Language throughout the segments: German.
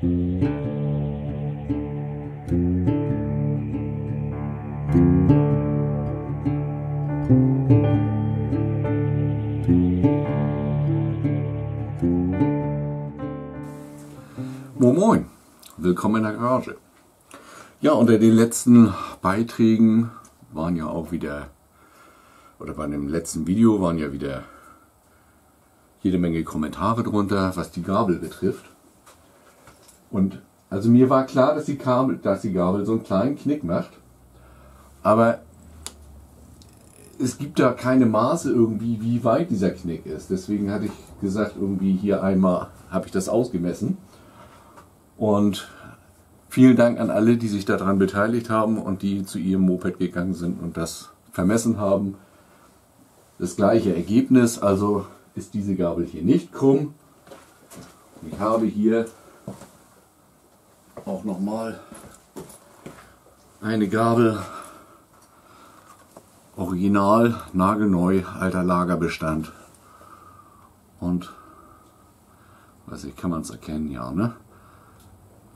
Moin Moin, willkommen in der Garage. Ja, unter den letzten Beiträgen waren ja auch wieder, oder bei dem letzten Video waren ja wieder jede Menge Kommentare drunter, was die Gabel betrifft. Und also mir war klar, dass die, Kabel, dass die Gabel so einen kleinen Knick macht. Aber es gibt da keine Maße irgendwie, wie weit dieser Knick ist. Deswegen hatte ich gesagt, irgendwie hier einmal habe ich das ausgemessen. Und vielen Dank an alle, die sich daran beteiligt haben und die zu ihrem Moped gegangen sind und das vermessen haben. Das gleiche Ergebnis, also ist diese Gabel hier nicht krumm. Ich habe hier auch nochmal eine Gabel, original, nagelneu, alter Lagerbestand. Und, weiß ich, kann man es erkennen, ja, ne?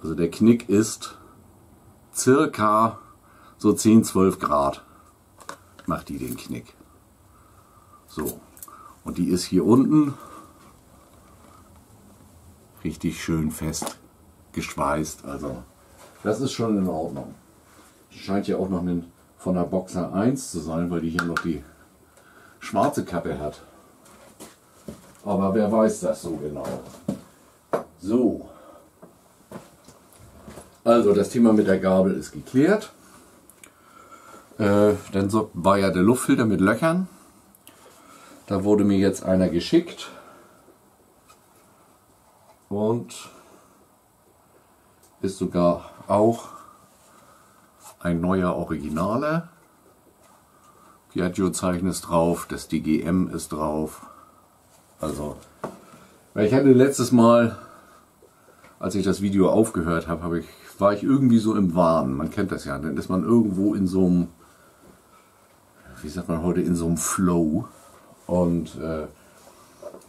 Also der Knick ist circa so 10, 12 Grad macht die den Knick. So. Und die ist hier unten richtig schön fest geschweißt. Also das ist schon in Ordnung. Scheint ja auch noch von der Boxer 1 zu sein, weil die hier noch die schwarze Kappe hat. Aber wer weiß das so genau. So. Also das Thema mit der Gabel ist geklärt. Äh, dann so, war ja der Luftfilter mit Löchern. Da wurde mir jetzt einer geschickt. Und ist sogar auch ein neuer Originaler. Piaggio-Zeichen ist drauf, das DGM ist drauf. Also, ich hatte letztes Mal, als ich das Video aufgehört habe, habe ich, war ich irgendwie so im Wahn. Man kennt das ja, dann ist man irgendwo in so einem, wie sagt man heute, in so einem Flow. Und äh,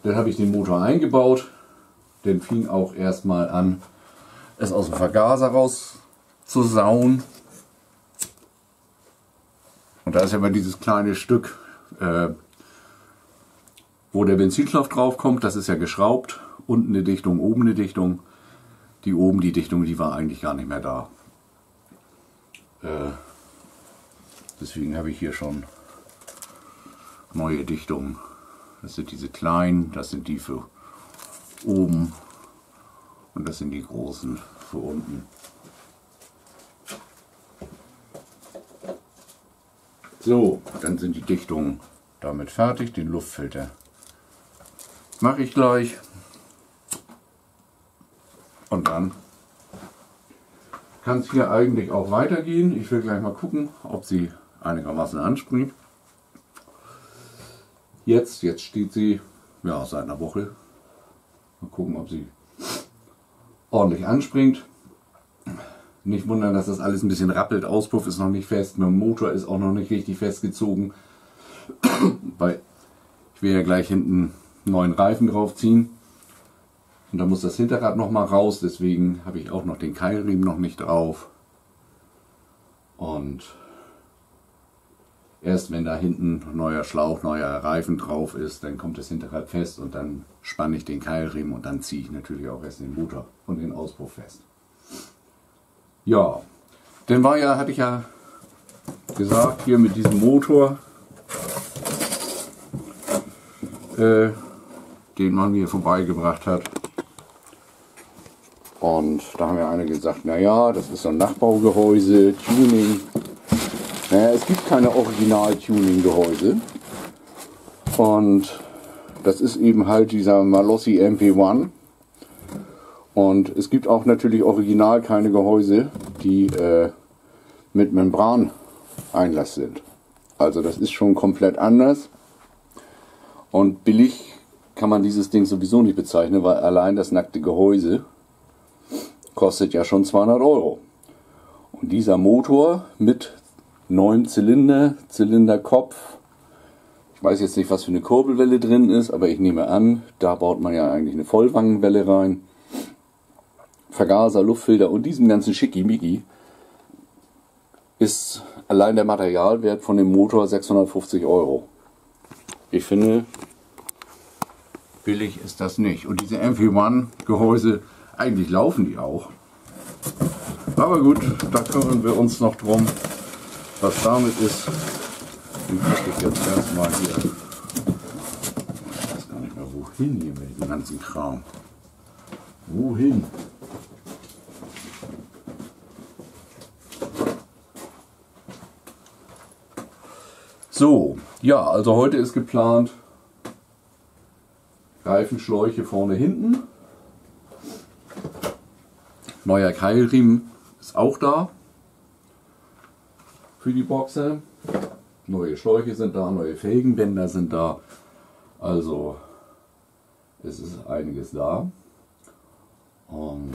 dann habe ich den Motor eingebaut. Dann fing auch erstmal an, es aus dem Vergaser raus zu sauen. Und da ist ja immer dieses kleine Stück, äh, wo der Benzinschlauch drauf kommt, das ist ja geschraubt. Unten eine Dichtung, oben eine Dichtung. Die oben, die Dichtung, die war eigentlich gar nicht mehr da. Äh, deswegen habe ich hier schon neue Dichtungen. Das sind diese kleinen, das sind die für oben und das sind die großen für unten. So, dann sind die Dichtungen damit fertig. Den Luftfilter mache ich gleich. Und dann kann es hier eigentlich auch weitergehen. Ich will gleich mal gucken, ob sie einigermaßen anspringt. Jetzt, jetzt steht sie ja seit einer Woche. Mal gucken, ob sie ordentlich anspringt. Nicht wundern, dass das alles ein bisschen rappelt. Auspuff ist noch nicht fest. Mein Motor ist auch noch nicht richtig festgezogen. Weil ich will ja gleich hinten neuen Reifen draufziehen. Und da muss das Hinterrad noch mal raus. Deswegen habe ich auch noch den Keilriemen noch nicht drauf. Und erst wenn da hinten neuer Schlauch, neuer Reifen drauf ist, dann kommt das Hinterrad fest und dann spanne ich den Keilriemen und dann ziehe ich natürlich auch erst den Motor und den Auspuff fest. Ja, dann war ja, hatte ich ja gesagt, hier mit diesem Motor, äh, den man mir vorbeigebracht hat. Und da haben ja eine gesagt, naja, das ist so ein Nachbaugehäuse, Tuning. Naja, es gibt keine Original-Tuning-Gehäuse. Und das ist eben halt dieser Malossi MP1. Und es gibt auch natürlich original keine Gehäuse, die äh, mit Membran-Einlass sind. Also das ist schon komplett anders. Und billig kann man dieses Ding sowieso nicht bezeichnen, weil allein das nackte Gehäuse kostet ja schon 200 Euro. Und dieser Motor mit neun Zylinder, Zylinderkopf, ich weiß jetzt nicht, was für eine Kurbelwelle drin ist, aber ich nehme an, da baut man ja eigentlich eine Vollwangenwelle rein Vergaser, Luftfilter und diesem ganzen Schickimicki ist allein der Materialwert von dem Motor 650 Euro. Ich finde, billig ist das nicht. Und diese MP1-Gehäuse, eigentlich laufen die auch. Aber gut, da kümmern wir uns noch drum, was damit ist. Den packe ich jetzt erstmal hier. Ich weiß gar nicht mehr wohin hier mit dem ganzen Kram. Wohin? So, ja, also heute ist geplant Reifenschläuche vorne hinten. Neuer Keilriemen ist auch da für die Boxer. Neue Schläuche sind da, neue Felgenbänder sind da. Also es ist einiges da. Und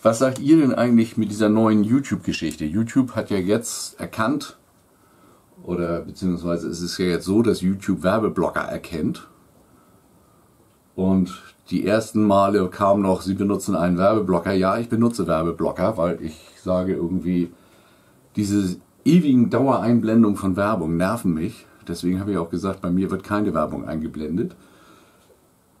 was sagt ihr denn eigentlich mit dieser neuen YouTube-Geschichte? YouTube hat ja jetzt erkannt, oder beziehungsweise ist es ja jetzt so, dass YouTube Werbeblocker erkennt. Und die ersten Male kam noch, sie benutzen einen Werbeblocker. Ja, ich benutze Werbeblocker, weil ich sage irgendwie, diese ewigen Dauereinblendungen von Werbung nerven mich. Deswegen habe ich auch gesagt, bei mir wird keine Werbung eingeblendet.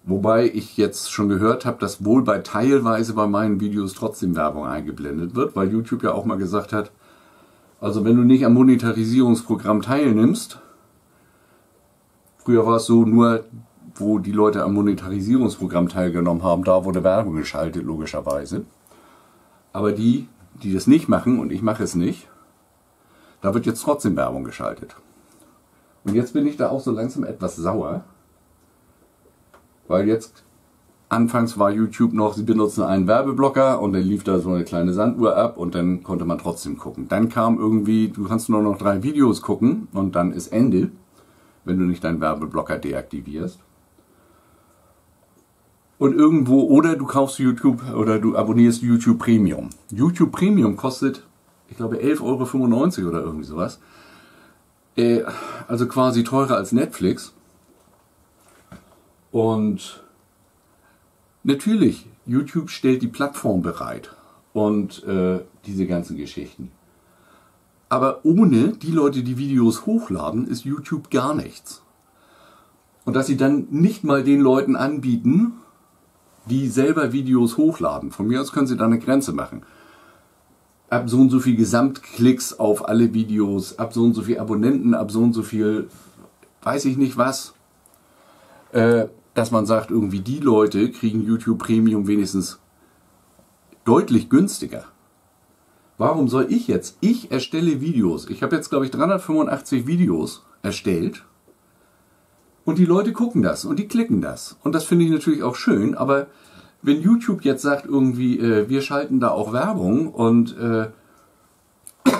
Wobei ich jetzt schon gehört habe, dass wohl bei teilweise bei meinen Videos trotzdem Werbung eingeblendet wird, weil YouTube ja auch mal gesagt hat, also wenn du nicht am Monetarisierungsprogramm teilnimmst, früher war es so, nur wo die Leute am Monetarisierungsprogramm teilgenommen haben, da wurde Werbung geschaltet, logischerweise. Aber die, die das nicht machen, und ich mache es nicht, da wird jetzt trotzdem Werbung geschaltet. Und jetzt bin ich da auch so langsam etwas sauer, weil jetzt Anfangs war YouTube noch, sie benutzen einen Werbeblocker und dann lief da so eine kleine Sanduhr ab und dann konnte man trotzdem gucken. Dann kam irgendwie, du kannst nur noch drei Videos gucken und dann ist Ende, wenn du nicht deinen Werbeblocker deaktivierst. Und irgendwo, oder du kaufst YouTube oder du abonnierst YouTube Premium. YouTube Premium kostet, ich glaube, 11,95 Euro oder irgendwie sowas. Äh, also quasi teurer als Netflix. Und Natürlich, YouTube stellt die Plattform bereit und äh, diese ganzen Geschichten. Aber ohne die Leute, die Videos hochladen, ist YouTube gar nichts. Und dass sie dann nicht mal den Leuten anbieten, die selber Videos hochladen. Von mir aus können sie da eine Grenze machen. Ab so und so viel Gesamtklicks auf alle Videos, ab so und so viel Abonnenten, ab so und so viel, weiß ich nicht was. Äh, dass man sagt, irgendwie die Leute kriegen YouTube Premium wenigstens deutlich günstiger. Warum soll ich jetzt? Ich erstelle Videos. Ich habe jetzt, glaube ich, 385 Videos erstellt. Und die Leute gucken das und die klicken das. Und das finde ich natürlich auch schön. Aber wenn YouTube jetzt sagt, irgendwie, äh, wir schalten da auch Werbung und äh,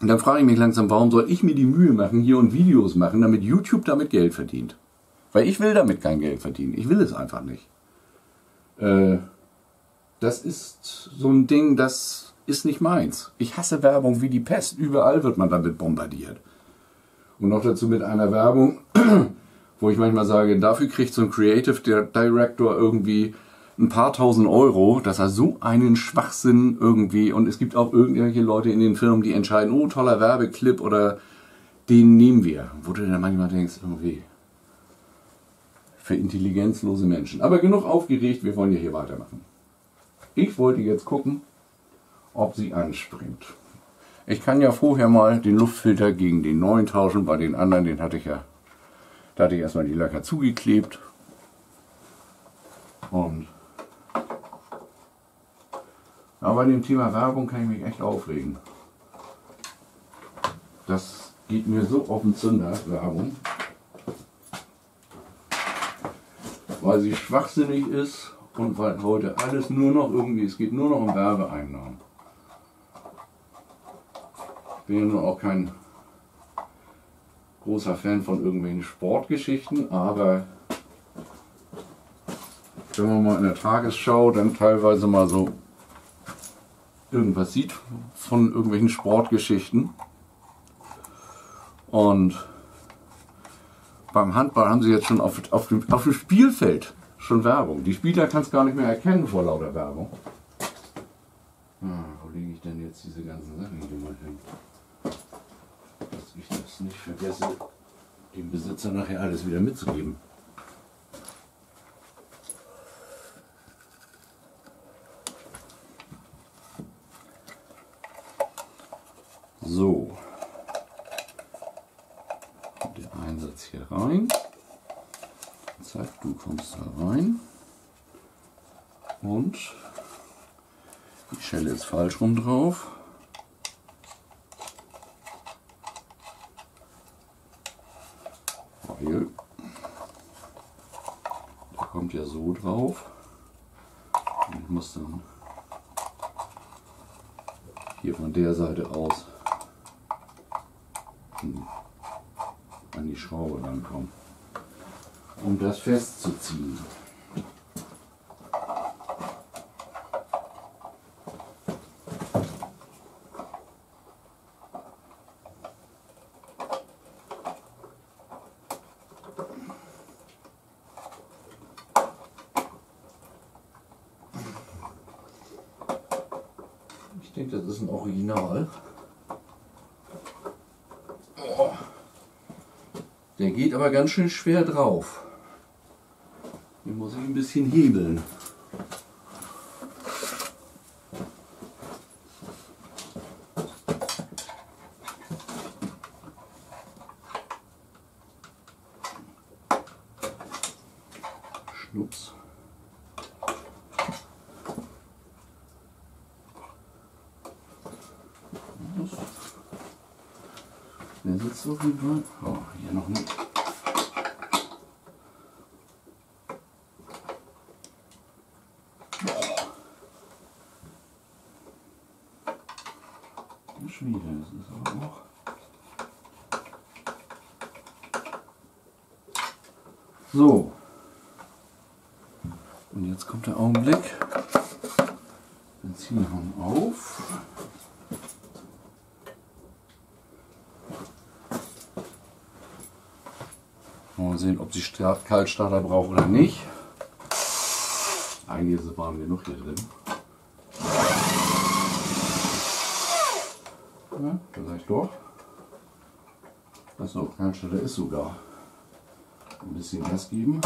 dann frage ich mich langsam, warum soll ich mir die Mühe machen, hier und Videos machen, damit YouTube damit Geld verdient? Weil ich will damit kein Geld verdienen. Ich will es einfach nicht. Äh, das ist so ein Ding, das ist nicht meins. Ich hasse Werbung wie die Pest. Überall wird man damit bombardiert. Und noch dazu mit einer Werbung, wo ich manchmal sage, dafür kriegt so ein Creative Director irgendwie ein paar tausend Euro, dass er so einen Schwachsinn irgendwie, und es gibt auch irgendwelche Leute in den Firmen, die entscheiden, oh, toller Werbeclip oder den nehmen wir. Wo du dann manchmal denkst, irgendwie, für intelligenzlose Menschen. Aber genug aufgeregt, wir wollen ja hier weitermachen. Ich wollte jetzt gucken, ob sie anspringt. Ich kann ja vorher mal den Luftfilter gegen den neuen tauschen. Bei den anderen, den hatte ich ja, da hatte ich erstmal die Lacker zugeklebt. Und aber bei dem Thema Werbung kann ich mich echt aufregen. Das geht mir so auf den Zünder, Werbung. weil sie schwachsinnig ist und weil heute alles nur noch irgendwie, es geht nur noch um Werbeeinnahmen. Ich bin ja nun auch kein großer Fan von irgendwelchen Sportgeschichten, aber wenn man mal in der Tagesschau dann teilweise mal so irgendwas sieht von irgendwelchen Sportgeschichten und beim Handball haben sie jetzt schon auf, auf, dem, auf dem Spielfeld schon Werbung. Die Spieler kann es gar nicht mehr erkennen vor lauter Werbung. Ah, wo lege ich denn jetzt diese ganzen Sachen hier mal hin? Dass ich das nicht vergesse, dem Besitzer nachher alles wieder mitzugeben. So. Der Einsatz hier rein. Zack, du kommst da rein. Und die Schelle ist falsch rum drauf. Weil der kommt ja so drauf. Und ich muss dann hier von der Seite aus an die Schraube rankommen, um das festzuziehen. Ich denke, das ist ein Original. Oh. Der geht aber ganz schön schwer drauf. Den muss ich ein bisschen hebeln. Schnups. Der sitzt auf jeden Fall. Oh, hier noch nicht. Das ist wieder, das ist aber auch. So. Und jetzt kommt der Augenblick. Dann ziehen wir auf. Mal sehen, ob sie Start Kaltstarter braucht oder nicht. Eigentlich ist es warm genug hier drin. Ja, vielleicht doch. Achso, Kaltstarter ist sogar. Ein bisschen Gas geben.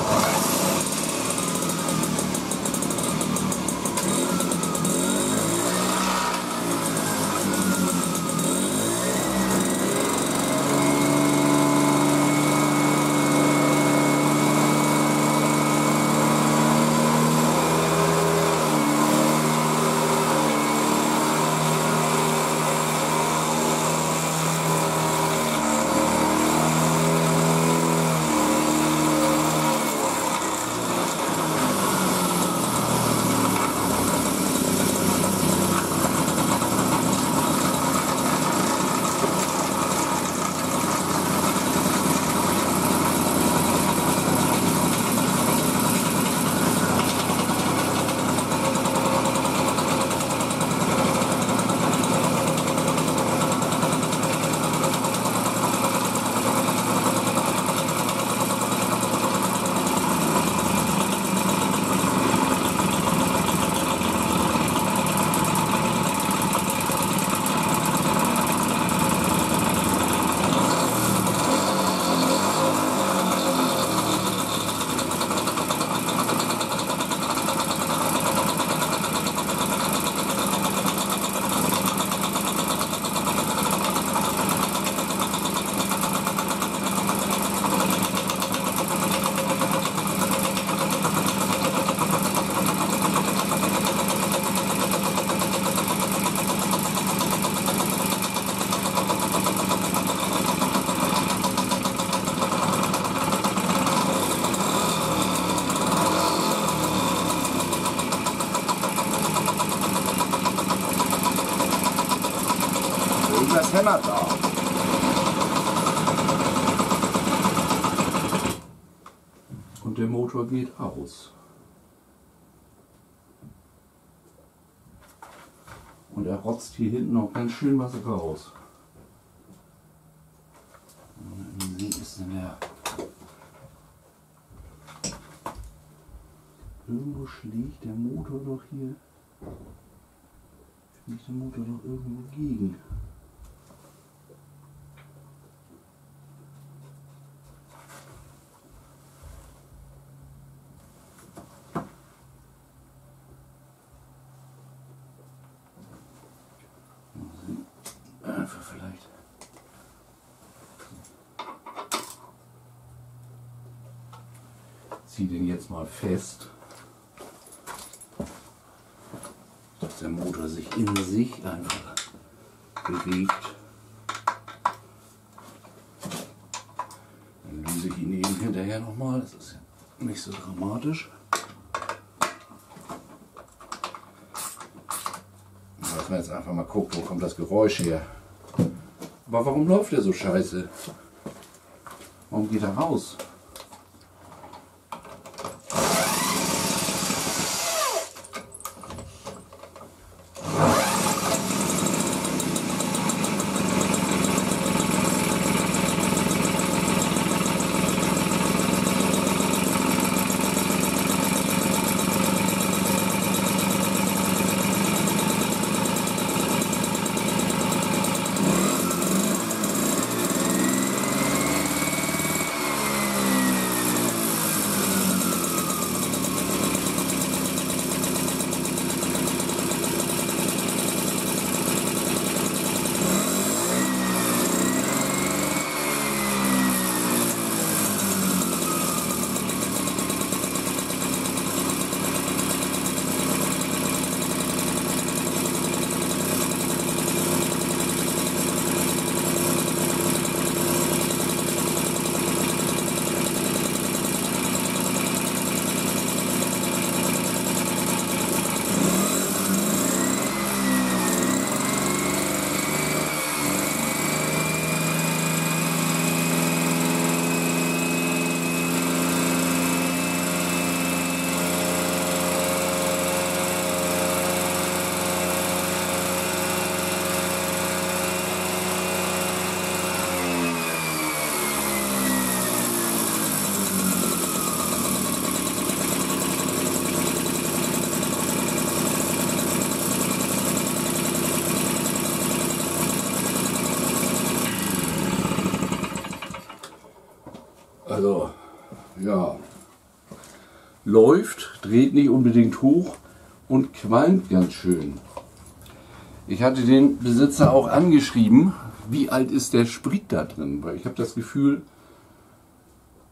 Geht aus. Und er rotzt hier hinten noch ganz schön was raus. Wie ist denn der? Irgendwo schlägt der Motor doch hier. Schlägt der Motor doch irgendwo gegen. Einfach vielleicht. Zieh den jetzt mal fest. Dass der Motor sich in sich einfach bewegt. Dann löse ich ihn eben hinterher nochmal. Das ist ja nicht so dramatisch. Dass man jetzt einfach mal guckt, wo kommt das Geräusch her. Aber warum läuft der so scheiße? Warum geht er raus? Dreht nicht unbedingt hoch und qualmt ganz schön. Ich hatte den Besitzer auch angeschrieben, wie alt ist der Sprit da drin, weil ich habe das Gefühl,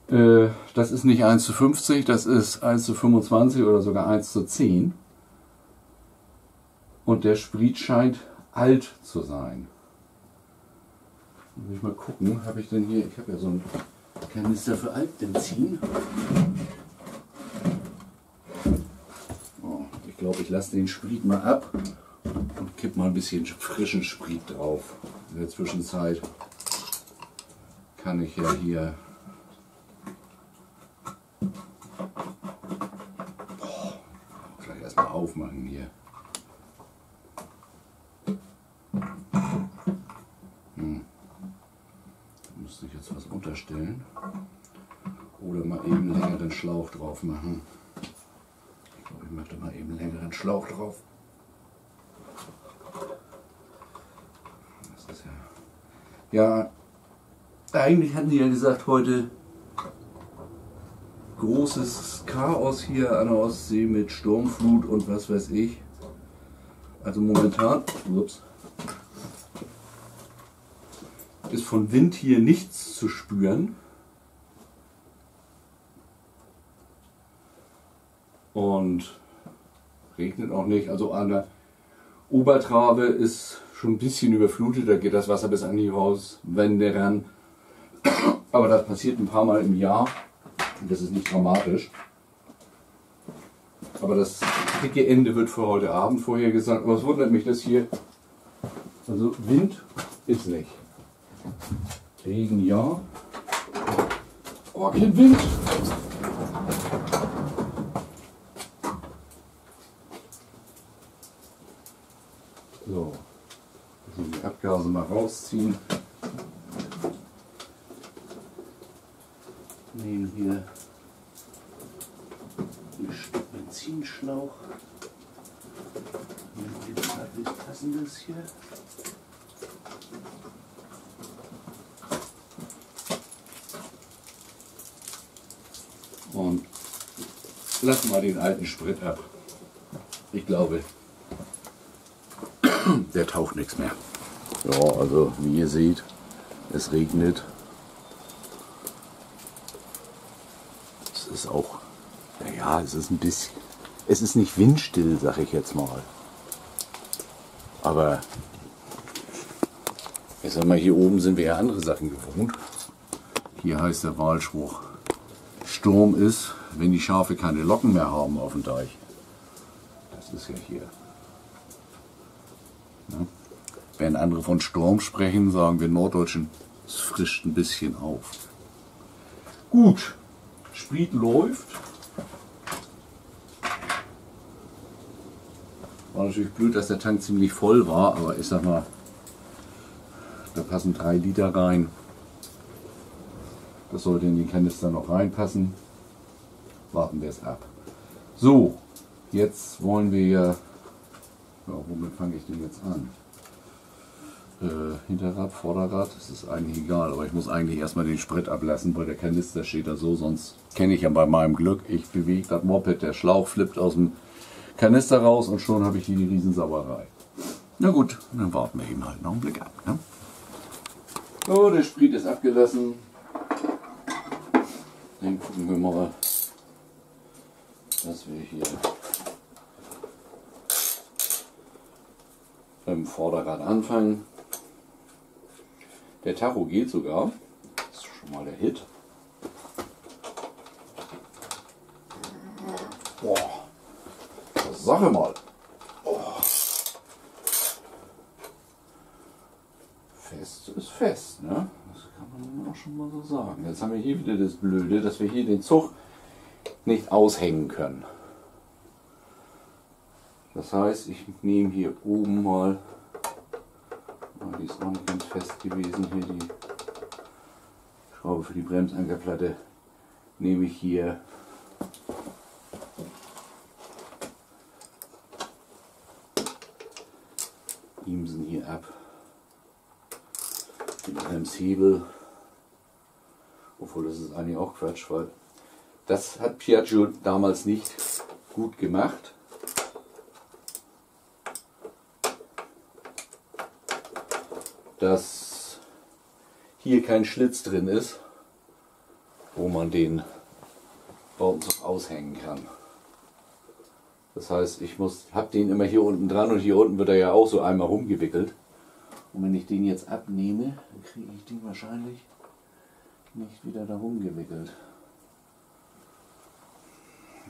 äh, das ist nicht 1 zu 50, das ist 1 zu 25 oder sogar 1 zu 10. Und der Sprit scheint alt zu sein. Muss ich mal gucken, habe ich denn hier, ich habe ja so ein Kanister für Altbenzin. Oh, ich glaube, ich lasse den Sprit mal ab und kipp mal ein bisschen frischen Sprit drauf. In der Zwischenzeit kann ich ja hier Boah, erstmal aufmachen hier. müsste ich jetzt was unterstellen. Oder mal eben längeren Schlauch drauf machen. Ich möchte mal eben längeren Schlauch drauf. Das ist ja. Ja, eigentlich hatten die ja gesagt, heute großes Chaos hier an der Ostsee mit Sturmflut und was weiß ich. Also momentan, ups, ist von Wind hier nichts zu spüren. Und regnet auch nicht. Also an der Obertrave ist schon ein bisschen überflutet, da geht das Wasser bis an die Hauswände ran. Aber das passiert ein paar Mal im Jahr. Und das ist nicht dramatisch. Aber das dicke Ende wird für heute Abend vorhergesagt. Aber es wundert mich, dass hier also Wind ist nicht. Regen ja. Oh, kein Wind. So, die Abgase mal rausziehen. Nehmen hier ein Stück Bedienschlauch. Hier gibt es was passendes hier. Und lass mal den alten Sprit ab. Ich glaube, der taucht nichts mehr. Ja, also wie ihr seht, es regnet. Es ist auch, naja, es ist ein bisschen, es ist nicht windstill, sag ich jetzt mal. Aber ich sag mal, hier oben sind wir ja andere Sachen gewohnt. Hier heißt der Wahlspruch, Sturm ist, wenn die Schafe keine Locken mehr haben auf dem Deich. Das ist ja hier. Ja. Wenn andere von Sturm sprechen, sagen wir Norddeutschen, es frischt ein bisschen auf. Gut, Spriet läuft. War natürlich blöd, dass der Tank ziemlich voll war, aber ich sag mal, da passen drei Liter rein. Das sollte in den Kanister noch reinpassen. Warten wir es ab. So, jetzt wollen wir ja womit fange ich denn jetzt an? Äh, Hinterrad, Vorderrad, das ist eigentlich egal, aber ich muss eigentlich erstmal den Sprit ablassen, weil der Kanister steht da so, sonst kenne ich ja bei meinem Glück. Ich bewege das Moped, der Schlauch flippt aus dem Kanister raus und schon habe ich hier die Riesensauerei. Na gut, dann warten wir eben halt noch einen Blick ab. Ne? So, der Sprit ist abgelassen. Dann gucken wir mal, dass wir hier beim Vorderrad anfangen. Der Tacho geht sogar. Das ist schon mal der Hit. Boah, Sache mal. Oh. Fest ist fest, ne? kann man auch schon mal so sagen. Jetzt haben wir hier wieder das Blöde, dass wir hier den Zug nicht aushängen können. Das heißt, ich nehme hier oben mal, oh, die ist auch nicht ganz fest gewesen, hier die Schraube für die Bremsankerplatte, nehme ich hier Imsen hier ab. Den Bremshebel obwohl das ist eigentlich auch Quatsch, weil das hat Piaggio damals nicht gut gemacht. Dass hier kein Schlitz drin ist, wo man den Bautenzug aushängen kann. Das heißt, ich muss, habe den immer hier unten dran und hier unten wird er ja auch so einmal rumgewickelt. Und wenn ich den jetzt abnehme, kriege ich den wahrscheinlich nicht wieder darum gewickelt.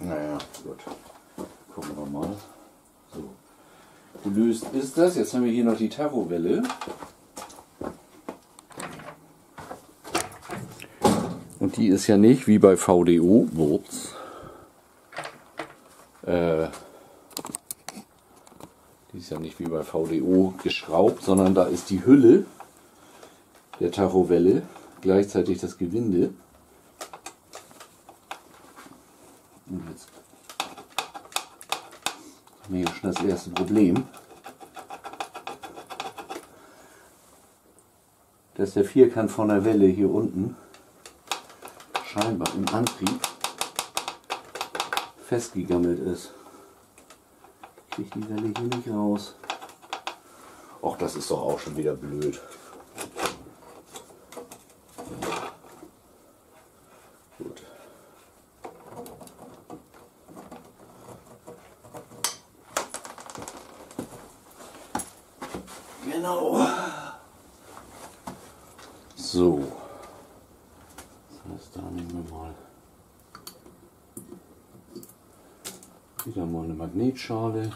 Naja, gut. Gucken wir mal. So. Gelöst ist das. Jetzt haben wir hier noch die Tarowelle. Und die ist ja nicht wie bei VDO, Wurz. Äh, die ist ja nicht wie bei VDO geschraubt, sondern da ist die Hülle der Tarowelle gleichzeitig das Gewinde. Und jetzt haben wir schon das erste Problem. Dass der Vierkant von der Welle hier unten scheinbar im Antrieb festgegammelt ist. Ich kriege die Welle hier nicht raus. Och, das ist doch auch schon wieder blöd. Magnetschale.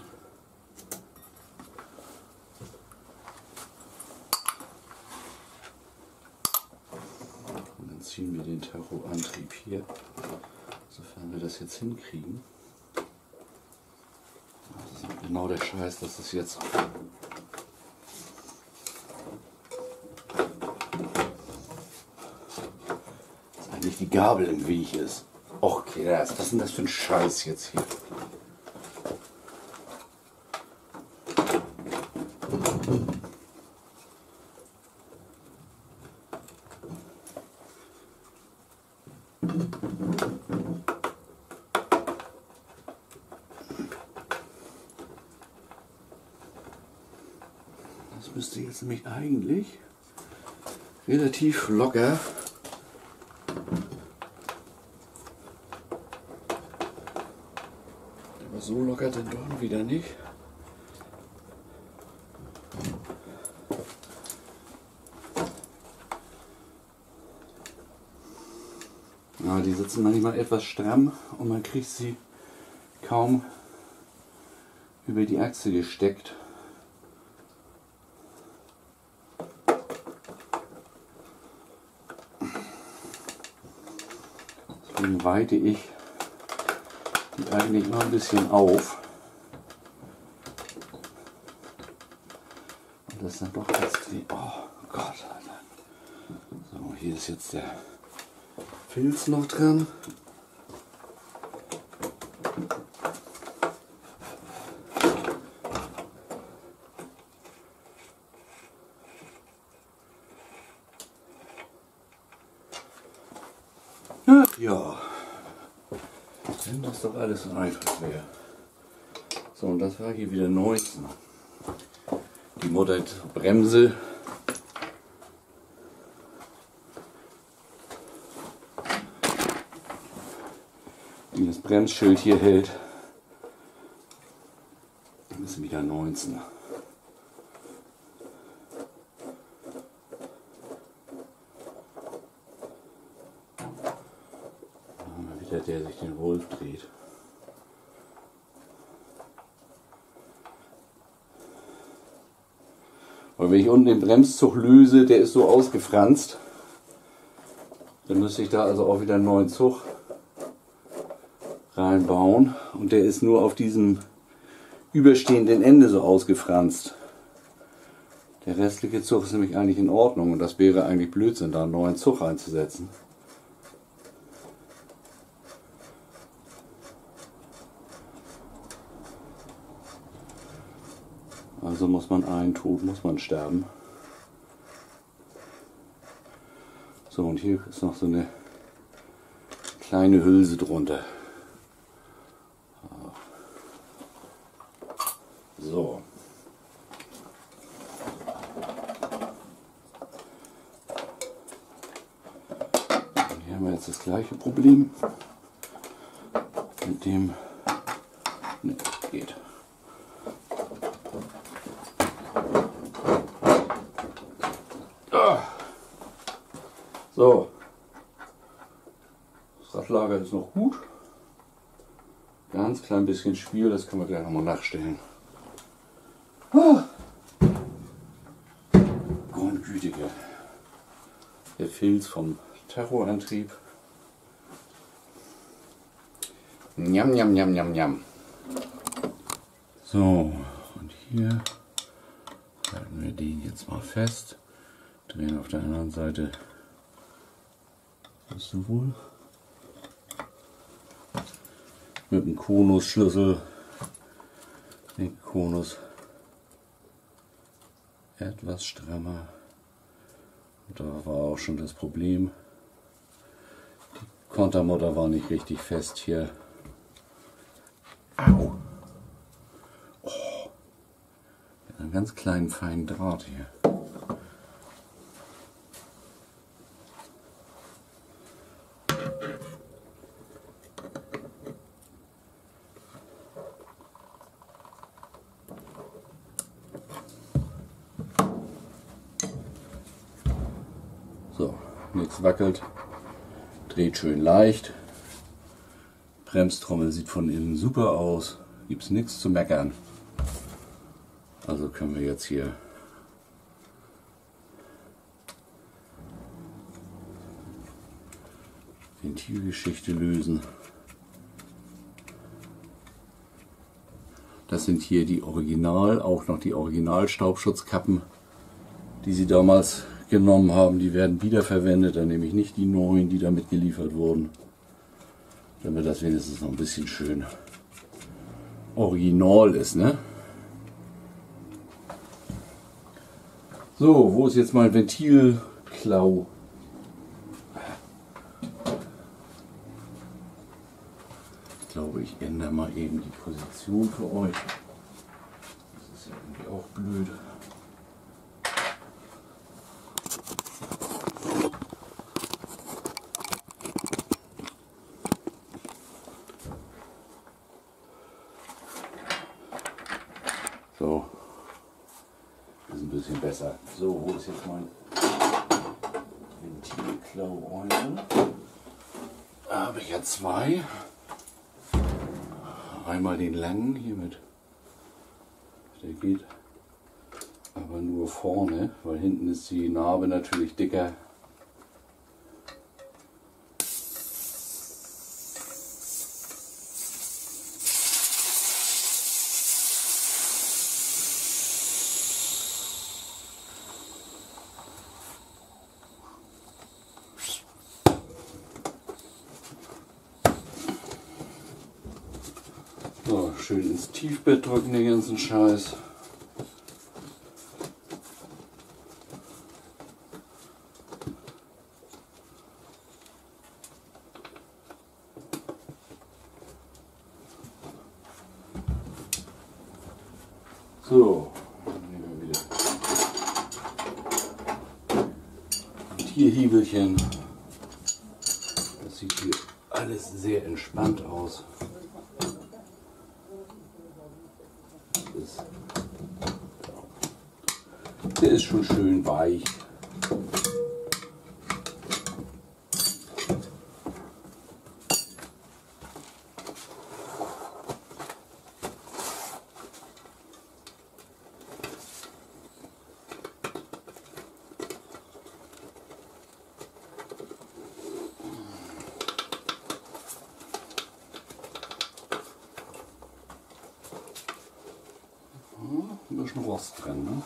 Und dann ziehen wir den Tacho-Antrieb hier, sofern wir das jetzt hinkriegen. Das ist genau der Scheiß, dass es jetzt dass eigentlich die Gabel im Weg ist. Okay, was ist denn das für ein Scheiß jetzt hier? Nämlich eigentlich relativ locker aber so locker dann doch wieder nicht. Ja, die sitzen manchmal etwas stramm und man kriegt sie kaum über die Achse gesteckt. Deswegen weite ich die eigentlich noch ein bisschen auf. Und das dann doch extrem. Oh Gott, Alter. So, hier ist jetzt der Filz noch dran. Ja, das doch alles so einfach wäre. So, und das war hier wieder 19. Die Mutter Bremse. Die das Bremsschild hier hält. Ist wieder 19. wieder der sich den Wolf dreht. Und wenn ich unten den Bremszug löse, der ist so ausgefranst, dann müsste ich da also auch wieder einen neuen Zug reinbauen. Und der ist nur auf diesem überstehenden Ende so ausgefranst. Der restliche Zug ist nämlich eigentlich in Ordnung und das wäre eigentlich Blödsinn, da einen neuen Zug reinzusetzen. Also muss man einen Tod, muss man sterben. So, und hier ist noch so eine kleine Hülse drunter. So. Und hier haben wir jetzt das gleiche Problem mit dem. Ne, geht. So. Das Radlager ist noch gut. Ganz klein bisschen Spiel, das können wir gleich nochmal nachstellen. Ah. Grundgütige. Der Filz vom Terrorantrieb. Njam, njam, njam, njam, njam. So, und hier halten wir den jetzt mal fest. Drehen auf der anderen Seite das du wohl mit dem Konusschlüssel den Konus etwas strammer. Da war auch schon das Problem. Die Kontermutter war nicht richtig fest hier. Au! Oh. Einen ganz kleinen feinen Draht hier. So, nichts wackelt. Dreht schön leicht. Bremstrommel sieht von innen super aus. Gibt es nichts zu meckern. Also können wir jetzt hier Ventilgeschichte lösen. Das sind hier die Original, auch noch die Original-Staubschutzkappen, die sie damals genommen haben. Die werden wiederverwendet, dann nehme ich nicht die neuen, die damit geliefert wurden. Damit das wenigstens noch ein bisschen schön original ist. Ne? So, wo ist jetzt mein Ventilklau? Ich glaube, ich ändere mal eben die Position für euch. Das ist ja irgendwie auch blöd. So. Ist ein bisschen besser. So, wo ist jetzt mein Ventilklauäuser? Da habe ich ja zwei. Einmal den langen hier mit. Der geht aber nur vorne, weil hinten die Narbe natürlich dicker. So, schön ins Tiefbett drücken, den ganzen Scheiß. So, dann nehmen wir wieder ein Tierhiebelchen. Das sieht hier alles sehr entspannt aus. ist. Der ist schon schön weich. Rost drin. Ne?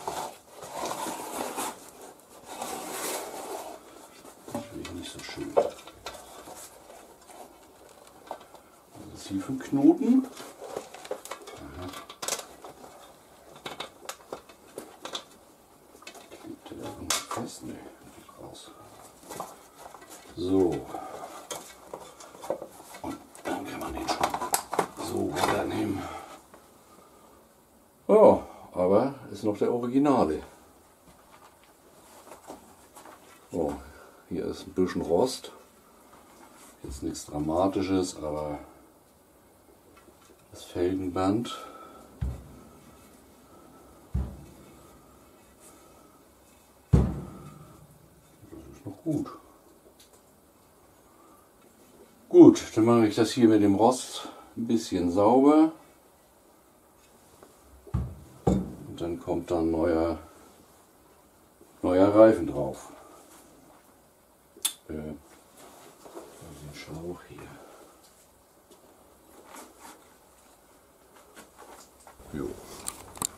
Natürlich nicht so schön. Was ist hier für ein Knoten? Aha. Klebt der da irgendwo fest? Nee, geht raus. So. Und dann kann man den schon so runternehmen. Ja, aber ist noch der Originale. Oh, hier ist ein bisschen Rost. Jetzt nichts Dramatisches, aber das Felgenband. Das ist noch gut. Gut, dann mache ich das hier mit dem Rost ein bisschen sauber. Dann kommt dann neuer, neuer Reifen drauf. Äh, den Schlauch hier. Jo.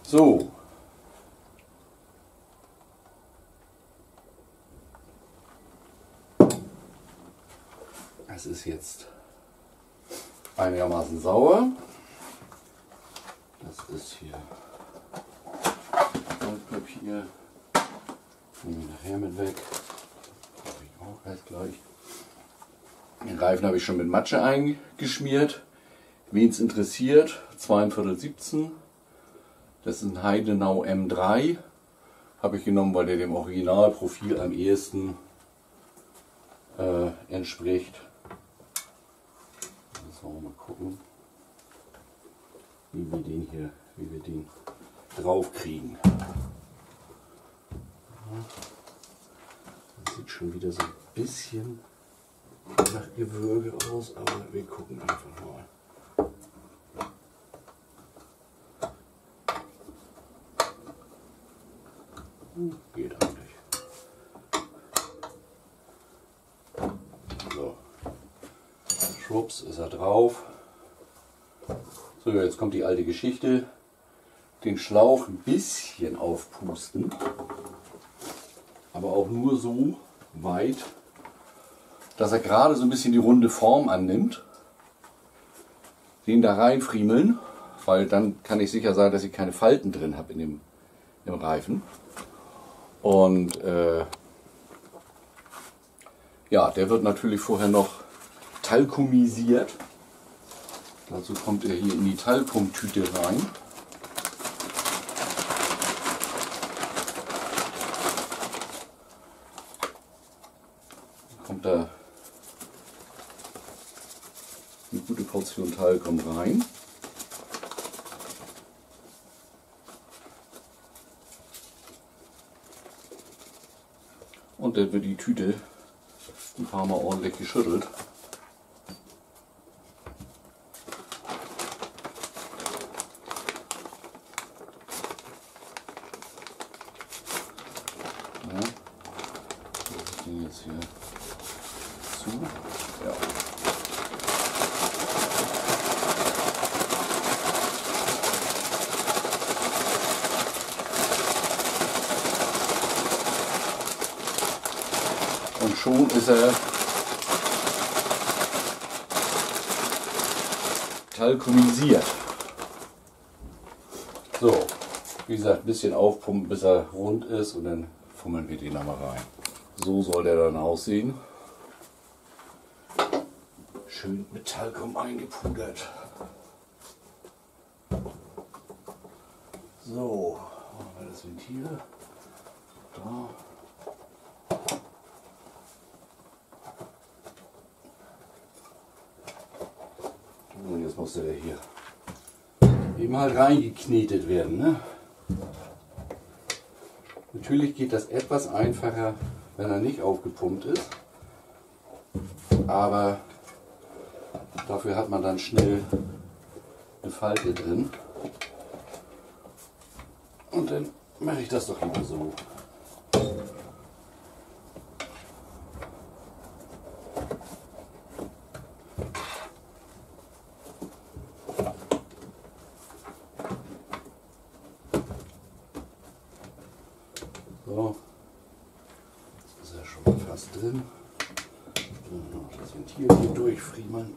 So. Es ist jetzt einigermaßen sauer. Das ist hier Goldpapier. Nehme ich nachher mit weg. Habe ich auch erst gleich. Den Reifen habe ich schon mit Matsche eingeschmiert. Wen es interessiert, 2 17. Das ist ein Heidenau M3. Habe ich genommen, weil der dem Originalprofil am ehesten äh, entspricht. Wir mal gucken, wie wir den hier, wie wir den drauf kriegen. Das sieht schon wieder so ein bisschen nach Gewürge aus, aber wir gucken einfach mal. Hm, Geht eigentlich. So. Schwupps ist er drauf. So, jetzt kommt die alte Geschichte. Den Schlauch ein bisschen aufpusten. Aber auch nur so weit, dass er gerade so ein bisschen die runde Form annimmt. Den da reinfriemeln, weil dann kann ich sicher sein, dass ich keine Falten drin habe in dem, im Reifen. Und äh, ja, der wird natürlich vorher noch talkumisiert. Dazu kommt er hier in die Talkumtüte rein. Metall kommt rein. Und dann wird die Tüte ein paar Mal ordentlich geschüttelt. Bisschen aufpumpen, bis er rund ist und dann fummeln wir den nochmal rein. So soll der dann aussehen. Schön mit eingepudert. So, machen wir das Ventil. Da. Und jetzt muss der hier eben halt reingeknetet werden. Ne? Natürlich geht das etwas einfacher, wenn er nicht aufgepumpt ist. Aber dafür hat man dann schnell eine Falte drin. Und dann mache ich das doch lieber so. So. Jetzt ist er schon mal fast drin. Dann noch das Ventil hier durchfriemeln.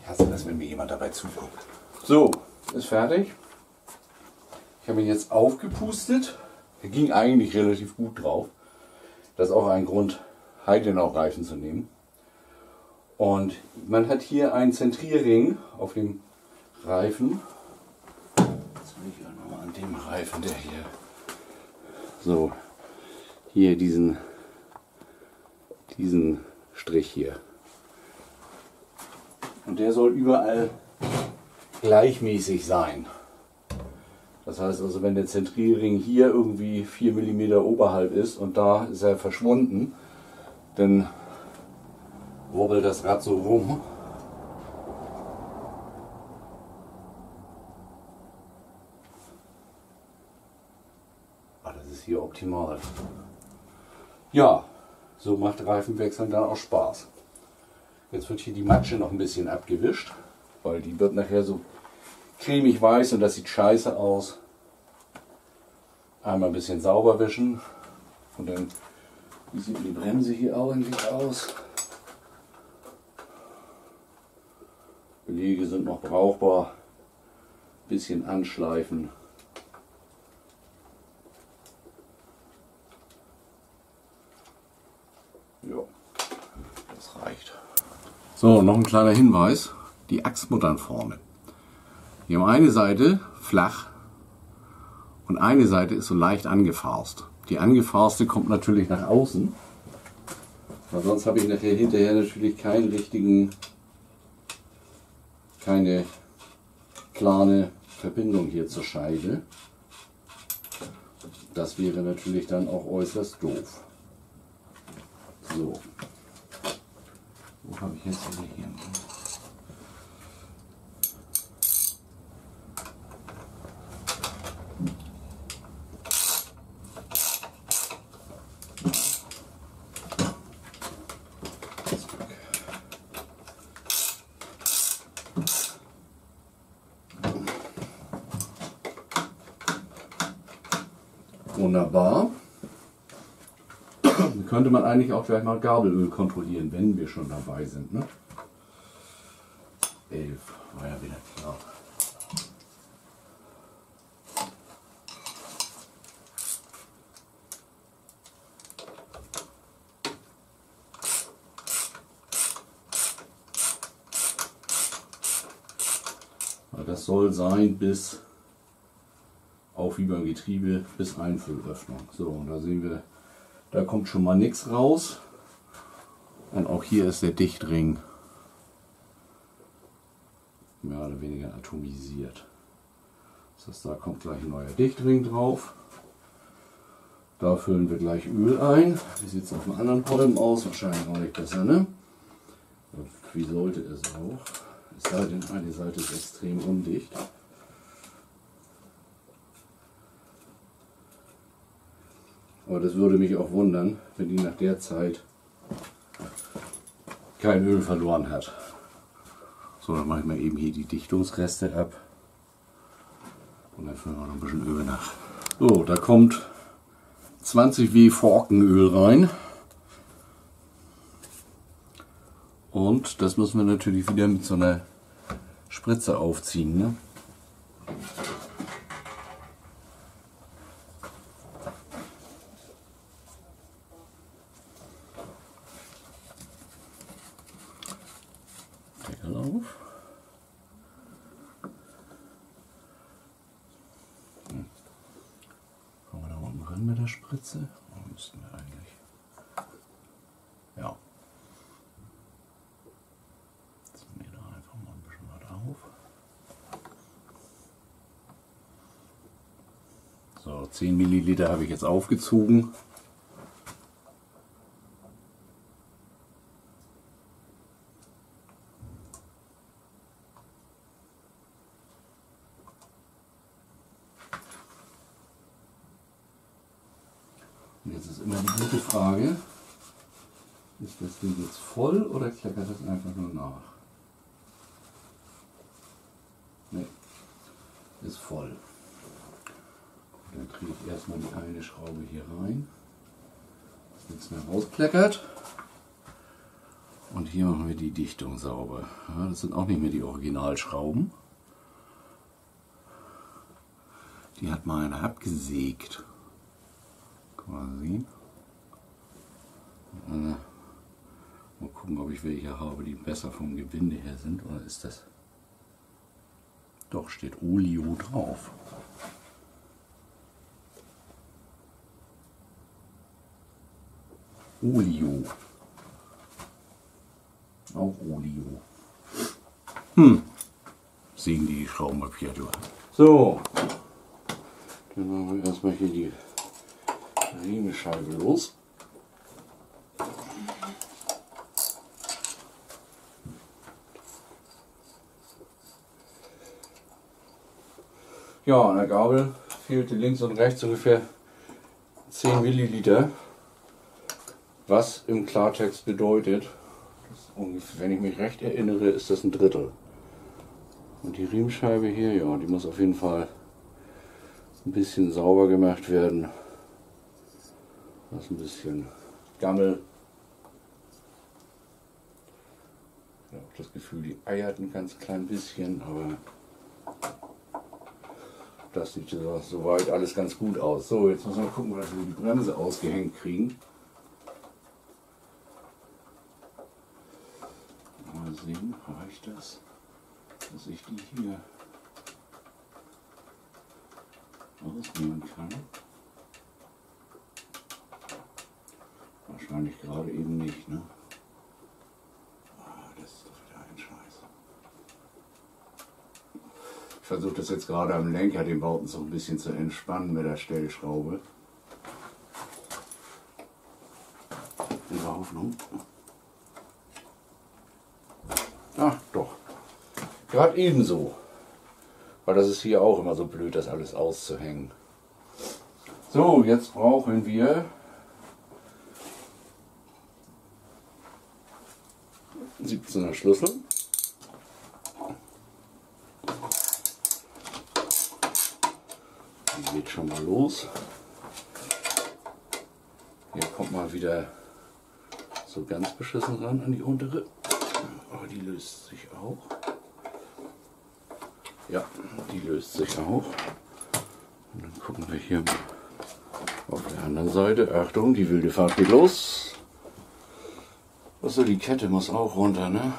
Ich hasse das, wenn mir jemand dabei zuguckt. So, ist fertig. Ich habe ihn jetzt aufgepustet. Er ging eigentlich relativ gut drauf. Das ist auch ein Grund, Heidenau-Reifen zu nehmen. Und man hat hier einen Zentrierring auf dem Reifen. Jetzt will ich auch nochmal an dem Reifen, der hier so hier diesen diesen Strich hier. Und der soll überall gleichmäßig sein. Das heißt also, wenn der Zentrierring hier irgendwie 4 mm oberhalb ist und da ist er verschwunden, dann wobbelt das Rad so rum. Ah, das ist hier optimal. Ja, so macht Reifenwechseln dann auch Spaß. Jetzt wird hier die Matsche noch ein bisschen abgewischt, weil die wird nachher so cremig weiß und das sieht scheiße aus. Einmal ein bisschen sauber wischen und dann, wie sieht die Bremse hier eigentlich aus? Belege sind noch brauchbar. Bisschen anschleifen. Ja, das reicht. So, noch ein kleiner Hinweis. Die Achsmuttern vorne. Die haben eine Seite flach und eine Seite ist so leicht angefarst. Die angefarste kommt natürlich nach außen, weil sonst habe ich nachher hinterher natürlich keinen richtigen, keine klare Verbindung hier zur Scheibe. Das wäre natürlich dann auch äußerst doof. So. Wo habe ich jetzt hier? Wunderbar. Könnte man eigentlich auch gleich mal Gabelöl kontrollieren, wenn wir schon dabei sind. Ne? 11 war ja wieder klar. Das soll sein bis Auch wie beim Getriebe bis Einfüllöffnung. So, und da sehen wir, da kommt schon mal nichts raus. Und auch hier ist der Dichtring mehr oder weniger atomisiert. Das heißt, da kommt gleich ein neuer Dichtring drauf. Da füllen wir gleich Öl ein. Wie sieht es auf dem anderen Kolben aus? Wahrscheinlich auch nicht besser, ne? Wie sollte es auch? Es sei denn, eine Seite ist extrem undicht. Aber das würde mich auch wundern, wenn die nach der Zeit kein Öl verloren hat. So, dann mache ich mal eben hier die Dichtungsreste ab. Und dann füllen wir noch ein bisschen Öl nach. So, da kommt 20 W Forkenöl rein. Und das müssen wir natürlich wieder mit so einer Spritze aufziehen. Ne? Deckel auf. Hm. Kommen wir da unten ran mit der Spritze? Oh, müssten wir eigentlich. Ja. Ziehen wir da einfach mal ein bisschen was auf. So, 10 Milliliter habe ich jetzt aufgezogen. Und jetzt ist immer die gute Frage, ist das Ding jetzt voll oder kleckert das einfach nur nach? Ne, ist voll. Kriege ich erstmal die eine Schraube hier rein, dass nichts mehr rauskleckert. Und hier machen wir die Dichtung sauber. Ja, das sind auch nicht mehr die Originalschrauben. Die hat mal einer abgesägt. Kann. Äh, mal gucken, ob ich welche habe, die besser vom Gewinde her sind. Oder ist das? Doch, steht Olio drauf. Olio. Auch Olio. Hm. Sehen die Schraubenpapier durch. So. Dann machen wir erstmal hier die Riemenscheibe los. Ja, an der Gabel fehlte links und rechts ungefähr 10 Milliliter, was im Klartext bedeutet, wenn ich mich recht erinnere, ist das ein Drittel. Und die Riemenscheibe hier, ja, die muss auf jeden Fall ein bisschen sauber gemacht werden. Das ist ein bisschen Gammel. Ich habe das Gefühl, die eiert ein ganz klein bisschen, aber das sieht so- soweit alles ganz gut aus. So, jetzt müssen wir gucken, dass wir die Bremse ausgehängt kriegen. Mal reicht das, dass ich die hier rausnehmen kann. Wahrscheinlich gerade eben nicht, ne? Ah, das ist doch wieder ein Scheiß. Ich versuche das jetzt gerade am Lenker, den Bauten so ein bisschen zu entspannen mit der Stellschraube. In der Hoffnung. Ach doch. Gerade ebenso. Weil das ist hier auch immer so blöd, das alles auszuhängen. So, jetzt brauchen wir 17er Schlüssel. Die geht schon mal los. Hier kommt mal wieder so ganz beschissen ran an die untere. Aber die löst sich auch. Ja, die löst sich auch. Und dann gucken wir hier auf der anderen Seite. Achtung, die wilde Fahrt geht los. Achso, die Kette muss auch runter, ne?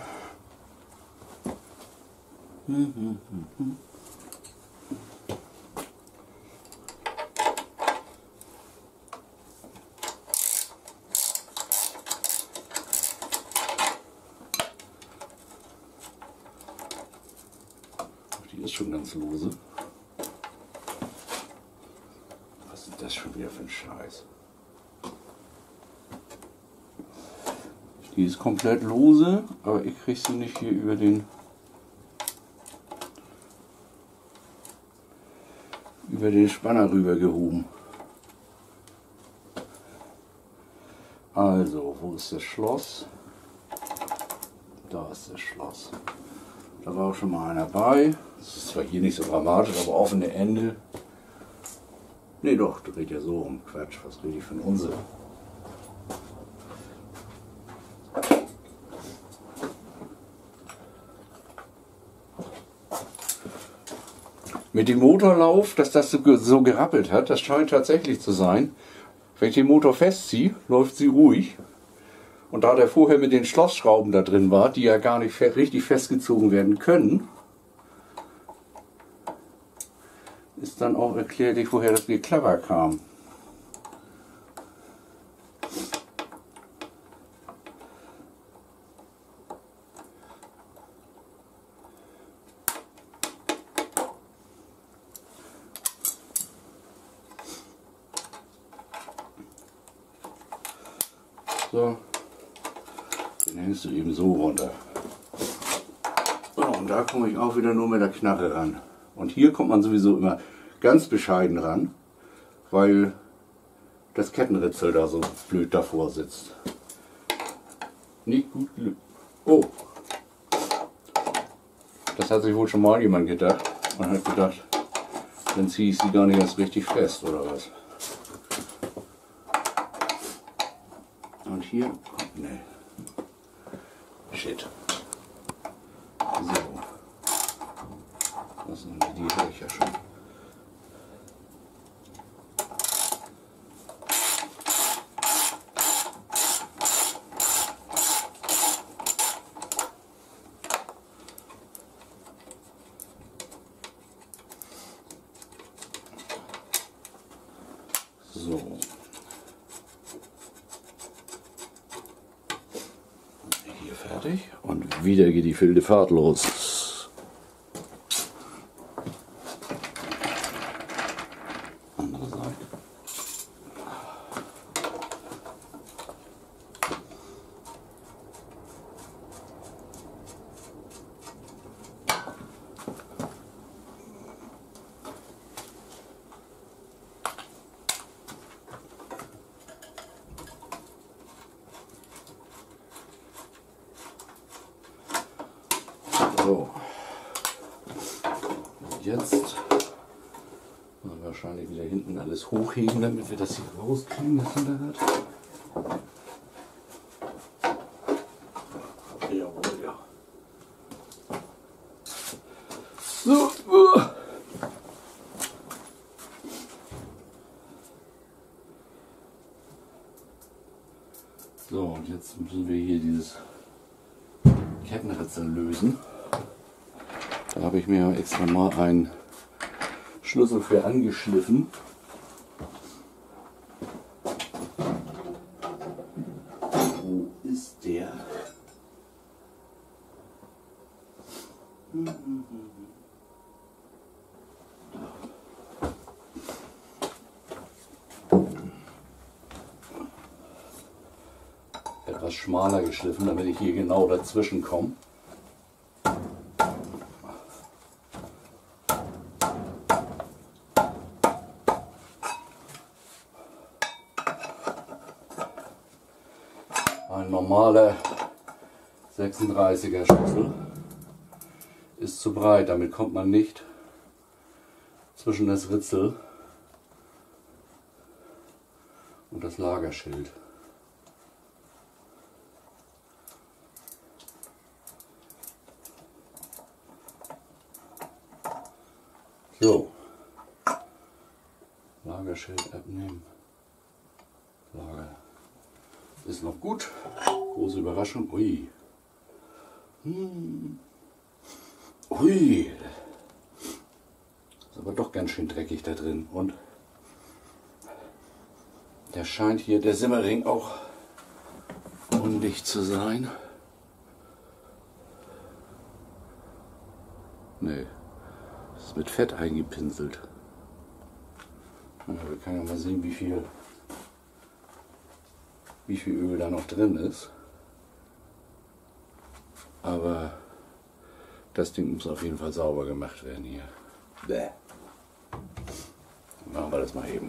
Die ist schon lose. Was ist das schon wieder für ein Scheiß? Die ist komplett lose, aber ich kriege sie nicht hier über den über den Spanner rüber gehoben. Also, wo ist das Schloss? Da ist das Schloss. Da war auch schon mal einer bei. Das ist zwar hier nicht so dramatisch, aber offene Ende. Nee, doch, dreht ja so um. Quatsch, was rede ich ein Unsinn? Mit dem Motorlauf, dass das so, so gerappelt hat, das scheint tatsächlich zu sein. Wenn ich den Motor festziehe, läuft sie ruhig. Und da der vorher mit den Schlossschrauben da drin war, die ja gar nicht richtig festgezogen werden können, ist dann auch erklärlich, woher das Geklapper kam. So. Den hängst du eben so runter. Und da komme ich auch wieder nur mit der Knarre ran. Und hier kommt man sowieso immer ganz bescheiden ran, weil das Kettenritzel da so blöd davor sitzt. Nicht gut. Oh. Das hat sich wohl schon mal jemand gedacht und hat gedacht, dann ziehe ich sie gar nicht erst richtig fest oder was. Und hier, nee. Shit. Die Fahrt los. Andere Seite. So. Und jetzt werden wir wahrscheinlich wieder hinten alles hochheben, damit hier rauskriegen, das Hinterrad. Jawohl, ja. So. uh. So, und jetzt müssen wir hier dieses Kettenritzel lösen. Da habe ich mir extra mal einen Schlüssel für angeschliffen. Wo ist der? Etwas schmaler geschliffen, damit ich hier genau dazwischen komme. Ein normaler 36er Schlüssel zu breit, damit kommt man nicht zwischen das Ritzel und das Lagerschild. So. Lagerschild abnehmen. Lager. Ist noch gut. Große Überraschung. Ui. Hm. Ui. Ist aber doch ganz schön dreckig da drin. Und der scheint hier, der Simmering, auch undicht zu sein. Nee. Ist mit Fett eingepinselt. Wir können ja mal sehen, wie viel, wie viel Öl da noch drin ist. Aber das Ding muss auf jeden Fall sauber gemacht werden hier. Bäh. Machen wir das mal eben.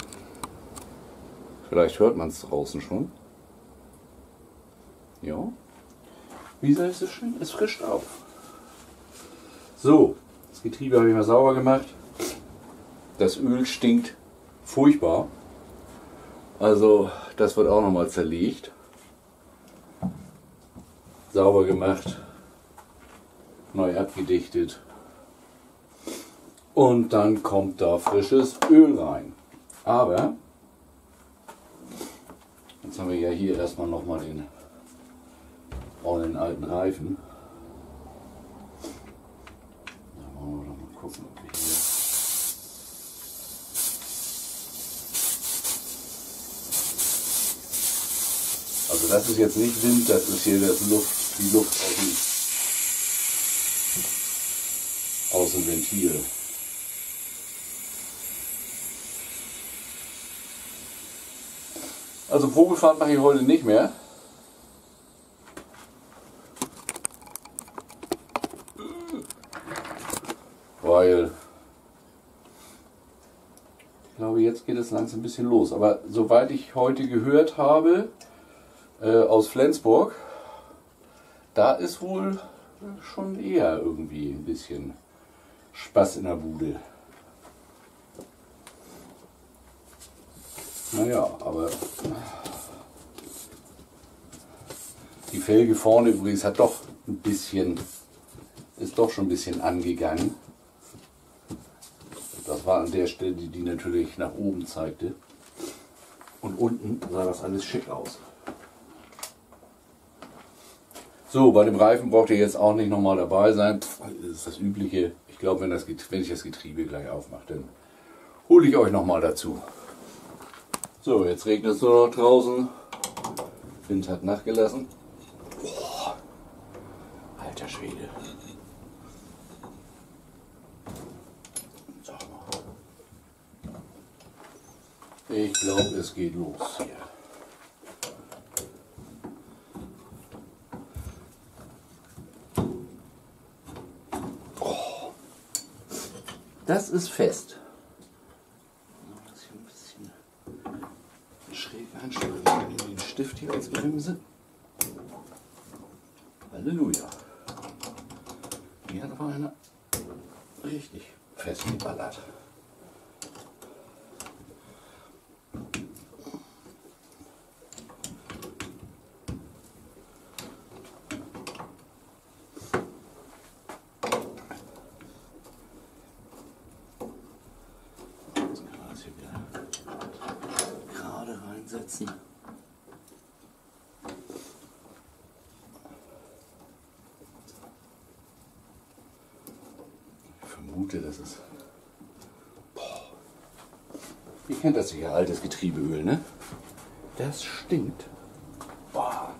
Vielleicht hört man es draußen schon. Ja. Wie soll es schön? Es frischt auf. So, das Getriebe habe ich mal sauber gemacht. Das Öl stinkt furchtbar. Also, das wird auch nochmal zerlegt. Sauber gemacht. Neu abgedichtet. Und dann kommt da frisches Öl rein. Aber, jetzt haben wir ja hier erstmal nochmal den, den alten Reifen. Da wollen wir doch mal gucken, ob wir hier. Also das ist jetzt nicht Wind, das ist hier das Luft, die Luft aus dem, Ventil. Also Probefahrt mache ich heute nicht mehr. Weil ich glaube, jetzt geht es langsam ein bisschen los. Aber soweit ich heute gehört habe, äh, aus Flensburg, da ist wohl schon eher irgendwie ein bisschen Spaß in der Bude. Naja, aber die Felge vorne übrigens hat doch ein bisschen, ist doch schon ein bisschen angegangen. Das war an der Stelle, die natürlich nach oben zeigte. Und unten sah das alles schick aus. So, bei dem Reifen braucht ihr jetzt auch nicht nochmal dabei sein. Das ist das Übliche. Ich glaube, wenn, wenn ich das Getriebe gleich aufmache, dann hole ich euch nochmal dazu. So, jetzt regnet es nur noch draußen. Wind hat nachgelassen. Boah, alter Schwede. Ich glaube, es geht los hier. Das ist fest. Stift hier als Bremse. Halleluja. Hier hat aber einer richtig festgeballert. Jetzt kann man das hier wieder gerade reinsetzen. Vermute, das ist. Boah. Ihr kennt das sicher, altes Getriebeöl, ne? Das stinkt. Boah.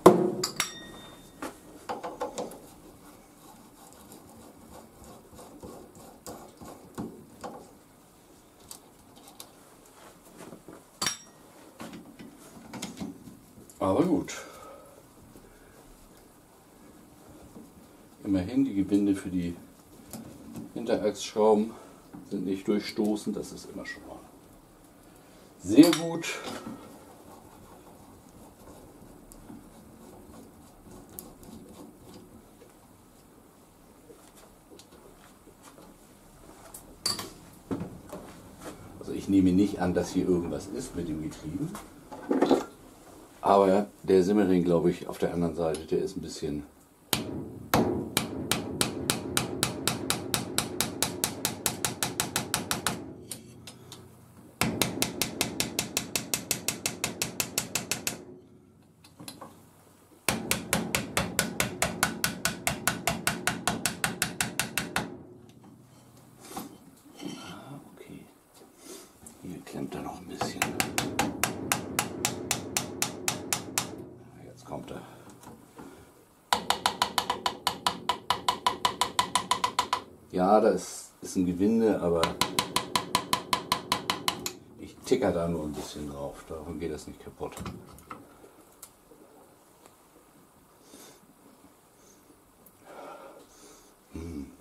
Aber gut. Immerhin die Gewinde für die Hinterachsschrauben sind nicht durchstoßend, das ist immer schon mal sehr gut. Also ich nehme nicht an, dass hier irgendwas ist mit dem Getriebe. Aber der Simmering, glaube ich, auf der anderen Seite, der ist ein bisschen Ah, okay. Hier klemmt er noch ein bisschen. Jetzt kommt er. Ja, das ist ist ein Gewinde, aber ich ticker da nur ein bisschen drauf. Darum geht das nicht kaputt. Hm.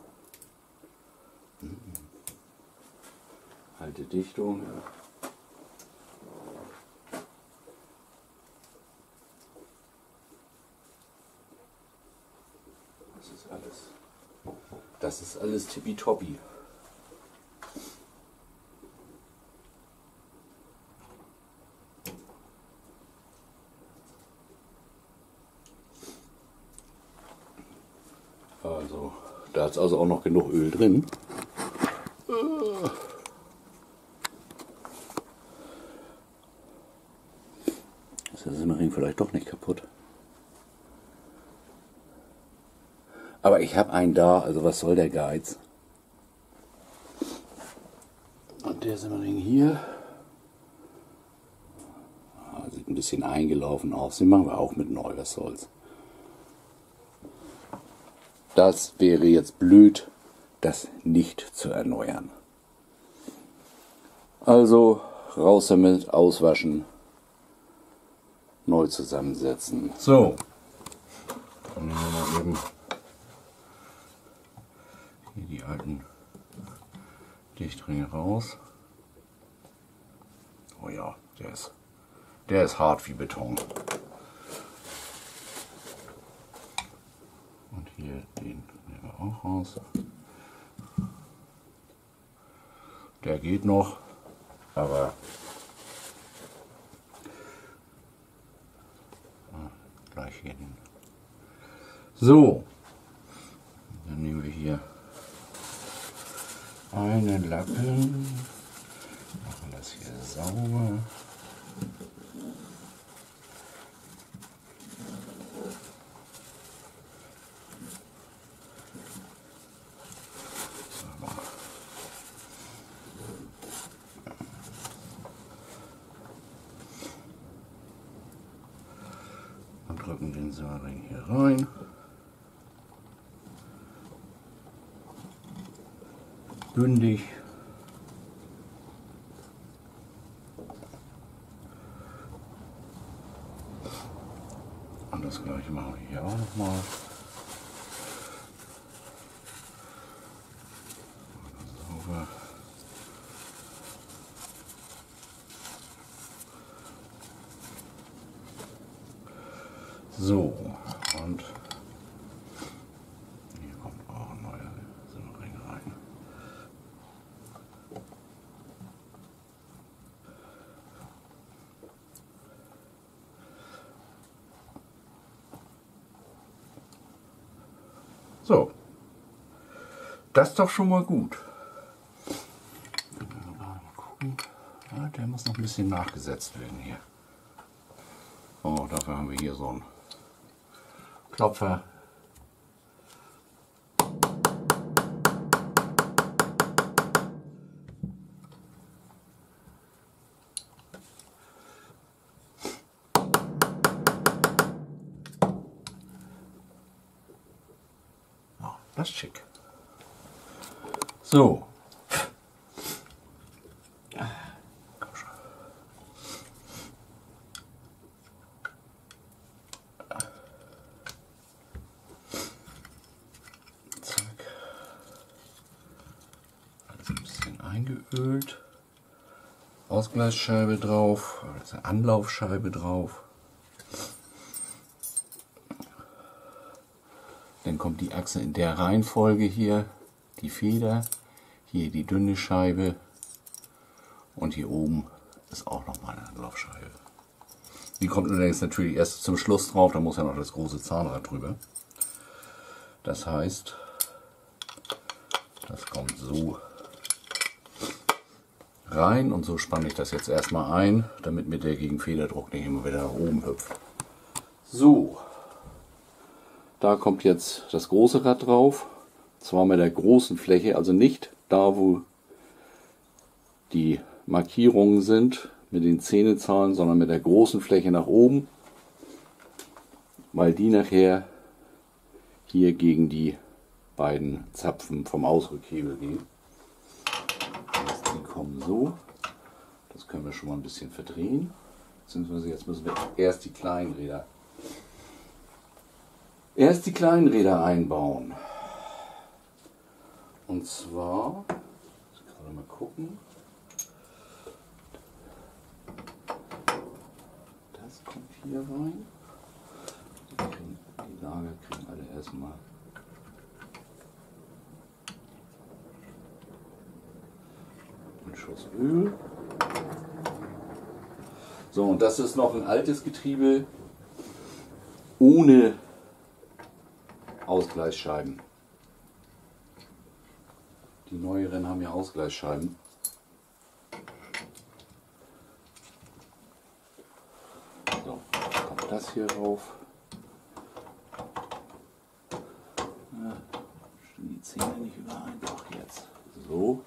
Halte Dichtung. Das ist alles. Das ist alles tippitoppi. Also, da ist also auch noch genug Öl drin. Ist der Simmering vielleicht doch nicht kaputt? Aber ich habe einen da, also was soll der Geiz? Und der Simmering hier. Ah, sieht ein bisschen eingelaufen aus. Den machen wir auch mit neu, was soll's. Das wäre jetzt blöd, das nicht zu erneuern. Also raus damit, auswaschen, neu zusammensetzen. So, dann nehmen wir mal eben hier die alten Dichtringe raus. Oh ja, der ist, der ist hart wie Beton. Und hier den raus. Der geht noch, aber ah, gleich hin. So, dann nehmen wir hier einen Lappen, machen das hier sauber. und drücken den Saring hier rein. Bündig. Und das gleiche machen wir hier auch nochmal. Sauber. So, und hier kommt auch ein neuer Simmering rein. So, das ist doch schon mal gut. Ja, der muss noch ein bisschen nachgesetzt werden hier. Oh, dafür haben wir hier so einen Klopfer. Das ist schick. So. Ein bisschen eingeölt. Ausgleichsscheibe drauf, also Anlaufscheibe drauf. Dann kommt die Achse in der Reihenfolge hier, die Feder, hier die dünne Scheibe und hier oben ist auch nochmal eine Anlaufscheibe. Die kommt allerdings natürlich erst zum Schluss drauf, da muss ja noch das große Zahnrad drüber. Das heißt, das kommt so rein und so spanne ich das jetzt erstmal ein, damit mir der gegen Federdruck nicht immer wieder nach oben hüpft. So, da kommt jetzt das große Rad drauf, zwar mit der großen Fläche, also nicht da, wo die Markierungen sind mit den Zähnezahlen, sondern mit der großen Fläche nach oben, weil die nachher hier gegen die beiden Zapfen vom Ausrückhebel gehen. So, das können wir schon mal ein bisschen verdrehen. Beziehungsweise jetzt müssen wir erst die kleinen Räder erst die kleinen Räder einbauen. Und zwar, ich gerade mal gucken. Das kommt hier rein. Die, Lager kriegen alle erstmal einen Schuss Öl. So, und das ist noch ein altes Getriebe ohne Ausgleichsscheiben. Die neueren haben ja Ausgleichsscheiben. So, kommt das hier rauf. Ja, die Zähne nicht überein. Doch jetzt. So.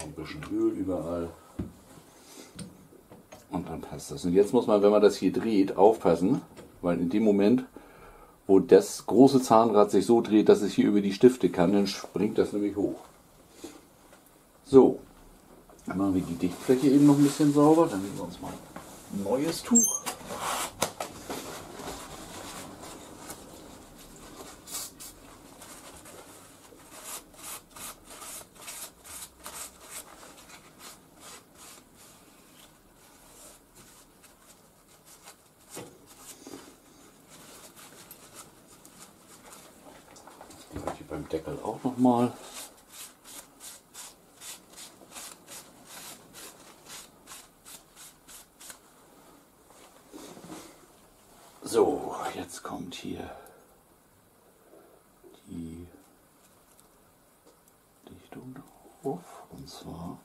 Einmal ein bisschen Öl überall. Und dann passt das. Und jetzt muss man, wenn man das hier dreht, aufpassen, weil in dem Moment, wo das große Zahnrad sich so dreht, dass es hier über die Stifte kann, dann springt das nämlich hoch. So, dann machen wir die Dichtfläche eben noch ein bisschen sauber. Dann nehmen wir uns mal ein neues Tuch. Gleiche beim Deckel auch nochmal. So, jetzt kommt hier die Dichtung drauf. Und zwar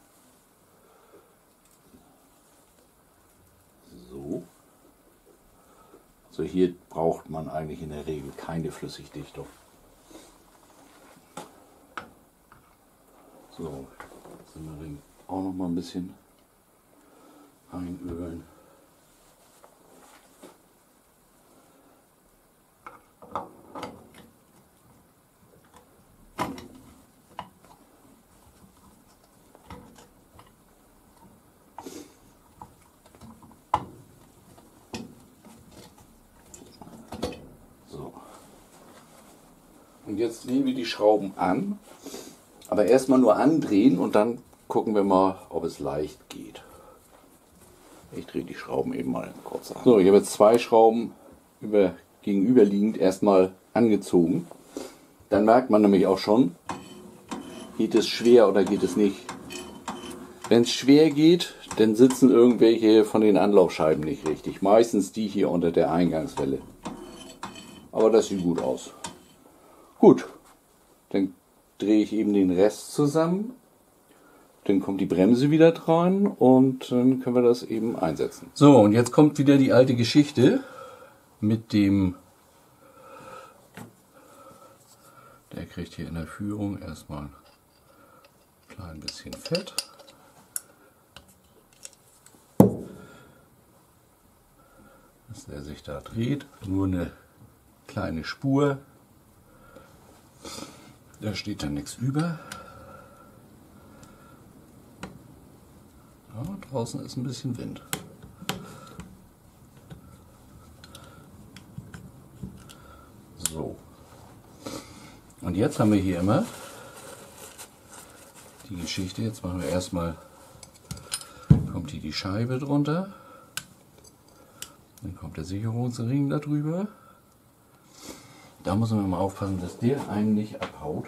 so. So, hier braucht man eigentlich in der Regel keine Flüssigdichtung. So, jetzt sind wir den auch noch mal ein bisschen einölen. So. Und jetzt drehen wir die Schrauben an. Aber erstmal nur andrehen und dann gucken wir mal, ob es leicht geht. Ich drehe die Schrauben eben mal kurz an. So, ich habe jetzt zwei Schrauben über, gegenüberliegend erstmal angezogen. Dann merkt man nämlich auch schon, geht es schwer oder geht es nicht. Wenn es schwer geht, dann sitzen irgendwelche von den Anlaufscheiben nicht richtig. Meistens die hier unter der Eingangswelle. Aber das sieht gut aus. Gut, dann drehe ich eben den Rest zusammen. Dann kommt die Bremse wieder dran und dann können wir das eben einsetzen. So, und jetzt kommt wieder die alte Geschichte mit dem. Der kriegt hier in der Führung erstmal ein klein bisschen Fett. Dass der sich da dreht. Nur eine kleine Spur. Da steht dann nichts über. Ja, draußen ist ein bisschen Wind. So. Und jetzt haben wir hier immer die Geschichte. Jetzt machen wir erstmal, kommt hier die Scheibe drunter. Dann kommt der Sicherungsring darüber. Da muss man mal aufpassen, dass der einen nicht abhaut.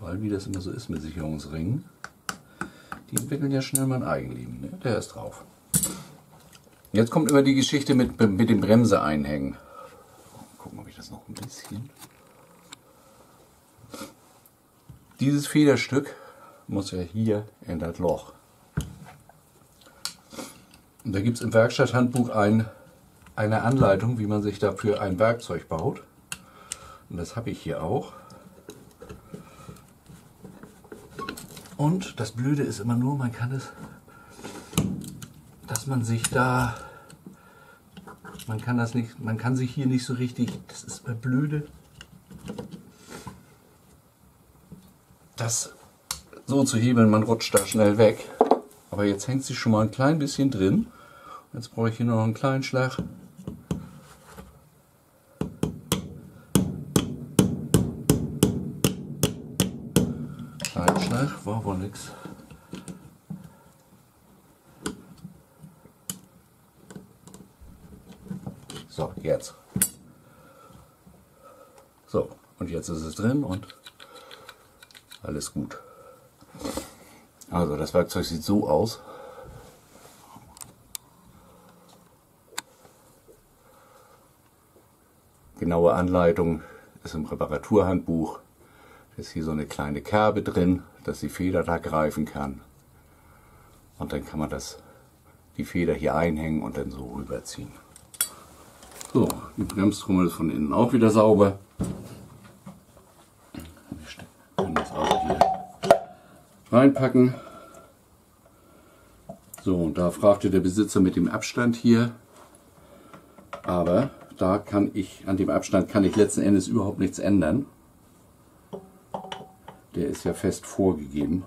Weil, wie das immer so ist mit Sicherungsringen, die entwickeln ja schnell mal ein Eigenleben. Ne? Der ist drauf. Jetzt kommt immer die Geschichte mit, mit dem Bremse einhängen. Gucken, ob ich das noch ein bisschen. Dieses Federstück muss ja hier in das Loch. Und da gibt es im Werkstatthandbuch ein eine Anleitung, wie man sich dafür ein Werkzeug baut. Und das habe ich hier auch. Und das Blöde ist immer nur, man kann es, dass man sich da, man kann das nicht, man kann sich hier nicht so richtig, das ist immer blöde, das so zu hebeln, man rutscht da schnell weg. Aber jetzt hängt sie schon mal ein klein bisschen drin. Jetzt brauche ich hier noch einen kleinen Schlag. Kleinen Schlag, nix. So, jetzt. So, und jetzt ist es drin und alles gut. Also das Werkzeug sieht so aus. Genaue Anleitung ist im Reparaturhandbuch. Ist hier so eine kleine Kerbe drin, dass die Feder da greifen kann. Und dann kann man das, die Feder hier einhängen und dann so rüberziehen. So, die Bremstrommel ist von innen auch wieder sauber. Wir können das auch hier reinpacken. So, und da fragte der Besitzer mit dem Abstand hier. Aber da kann ich, an dem Abstand kann ich letzten Endes überhaupt nichts ändern. Der ist ja fest vorgegeben.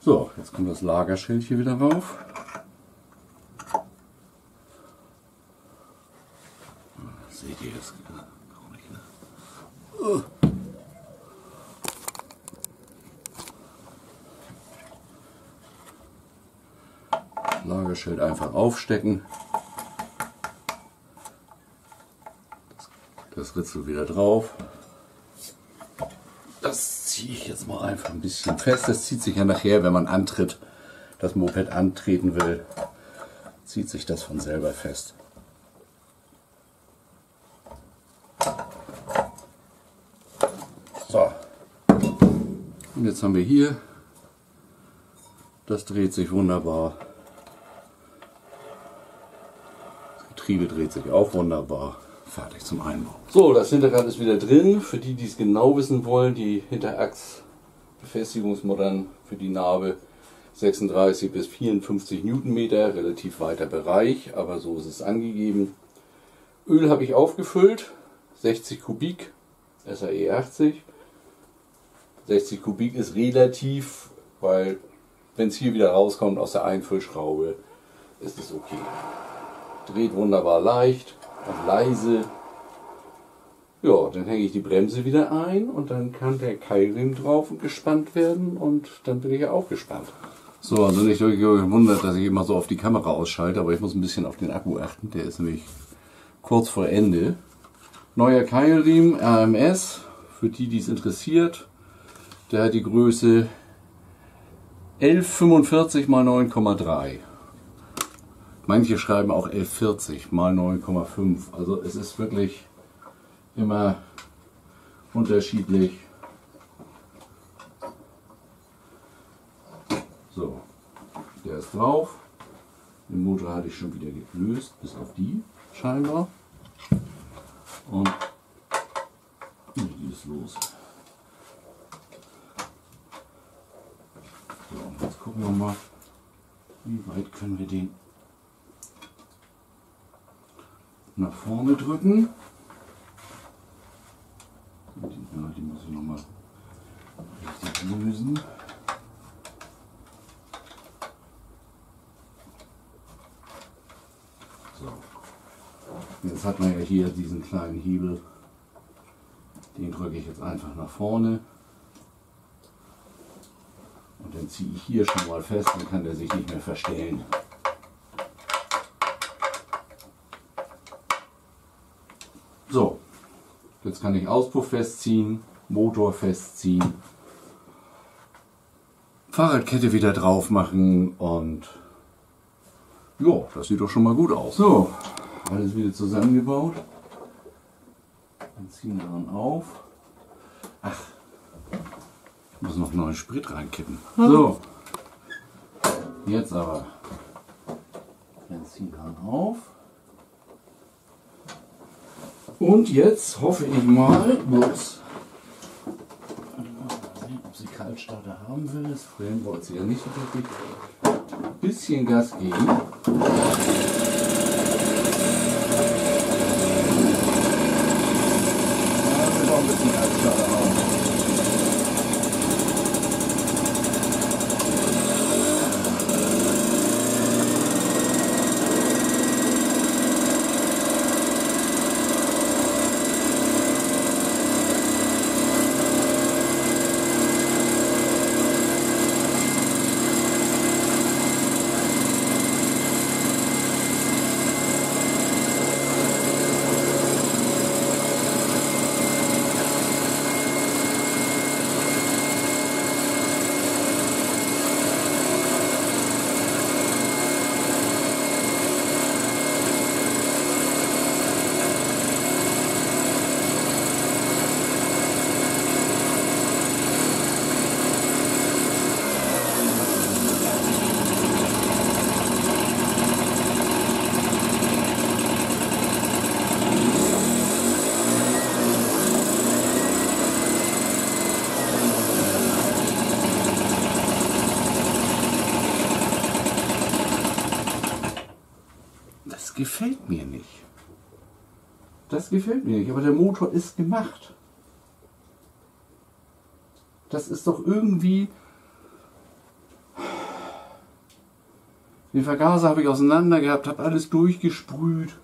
So, jetzt kommt das Lagerschild hier wieder rauf. Seht ihr ne? Lagerschild einfach aufstecken. Ritzel wieder drauf. Das ziehe ich jetzt mal einfach ein bisschen fest. Das zieht sich ja nachher, wenn man antritt, das Moped antreten will, zieht sich das von selber fest. So. Und jetzt haben wir hier, das dreht sich wunderbar. Das Getriebe dreht sich auch wunderbar. Fertig zum Einbau. So, das Hinterrad ist wieder drin. Für die, die es genau wissen wollen, die Hinterachsbefestigungsmuttern für die Narbe 36 bis 54 Newtonmeter, relativ weiter Bereich, aber so ist es angegeben. Öl habe ich aufgefüllt, 60 Kubik, SAE 80. 60 Kubik ist relativ, weil wenn es hier wieder rauskommt aus der Einfüllschraube, ist es okay. Dreht wunderbar leicht und leise. Ja, dann hänge ich die Bremse wieder ein und dann kann der Keilriemen drauf und gespannt werden und dann bin ich ja auch gespannt. So, also nicht euch gewundert, dass ich immer so auf die Kamera ausschalte, aber ich muss ein bisschen auf den Akku achten. Der ist nämlich kurz vor Ende. Neuer Keilriemen, RMS, für die, die es interessiert. Der hat die Größe 1145 mal 9,3. Manche schreiben auch 1140 mal 9,5. Also es ist wirklich immer unterschiedlich. So, der ist drauf. Den Motor hatte ich schon wieder gelöst, bis auf die scheinbar. Und die ist los. So, jetzt gucken wir mal, wie weit können wir den nach vorne drücken. Die, ja, die muss ich nochmal richtig lösen. So. Jetzt hat man ja hier diesen kleinen Hebel. Den drücke ich jetzt einfach nach vorne. Und dann ziehe ich hier schon mal fest, dann kann der sich nicht mehr verstellen. So, jetzt kann ich Auspuff festziehen, Motor festziehen, Fahrradkette wieder drauf machen und ja, das sieht doch schon mal gut aus. So, alles wieder zusammengebaut. Dann ziehen wir dann auf. Ach, ich muss noch neuen Sprit reinkippen. So, jetzt aber Benzinhahn auf. Und jetzt hoffe ich mal, bloß, ob sie Kaltstarter haben will. Das vorhin wollte sie ja nicht so bisschen Gas geben. ein bisschen Kaltstarter haben. gefällt mir nicht. Das gefällt mir nicht, aber der Motor ist gemacht. Das ist doch irgendwie... Den Vergaser habe ich auseinander gehabt, habe alles durchgesprüht.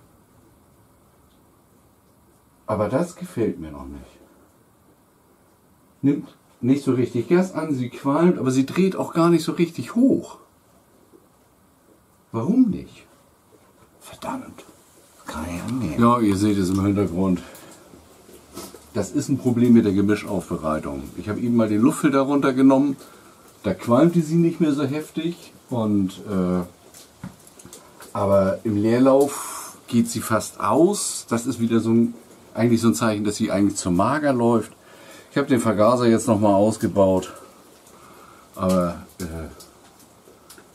Aber das gefällt mir noch nicht. Nimmt nicht so richtig Gas an, sie qualmt, aber sie dreht auch gar nicht so richtig hoch. Warum nicht? Verdammt. Kann ich angehen. Ja, ihr seht es im Hintergrund. Das ist ein Problem mit der Gemischaufbereitung. Ich habe eben mal den Luftfilter runtergenommen. Da qualmte sie nicht mehr so heftig. Und, äh, aber im Leerlauf geht sie fast aus. Das ist wieder so ein, eigentlich so ein Zeichen, dass sie eigentlich zu mager läuft. Ich habe den Vergaser jetzt nochmal ausgebaut. Aber äh,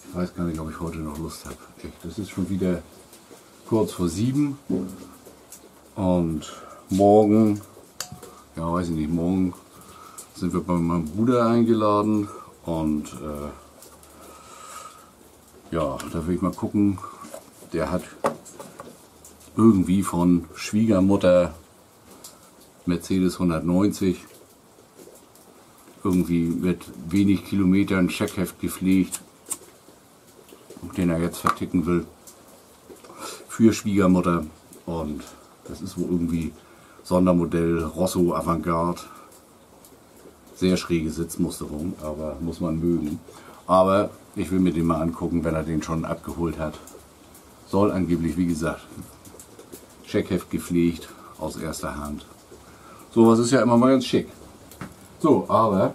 ich weiß gar nicht, ob ich heute noch Lust habe. Das ist schon wieder kurz vor sieben. Und morgen, ja weiß ich nicht, morgen sind wir bei meinem Bruder eingeladen und äh, ja, da will ich mal gucken. Der hat irgendwie von Schwiegermutter Mercedes 190 irgendwie mit wenig Kilometern Checkheft gepflegt, den er jetzt verticken will für Schwiegermutter. Und das ist wohl irgendwie Sondermodell Rosso Avantgarde. Sehr schräge Sitzmusterung, aber muss man mögen. Aber ich will mir den mal angucken, wenn er den schon abgeholt hat. Soll angeblich, wie gesagt, Checkheft gepflegt aus erster Hand. Sowas ist ja immer mal ganz schick. So, aber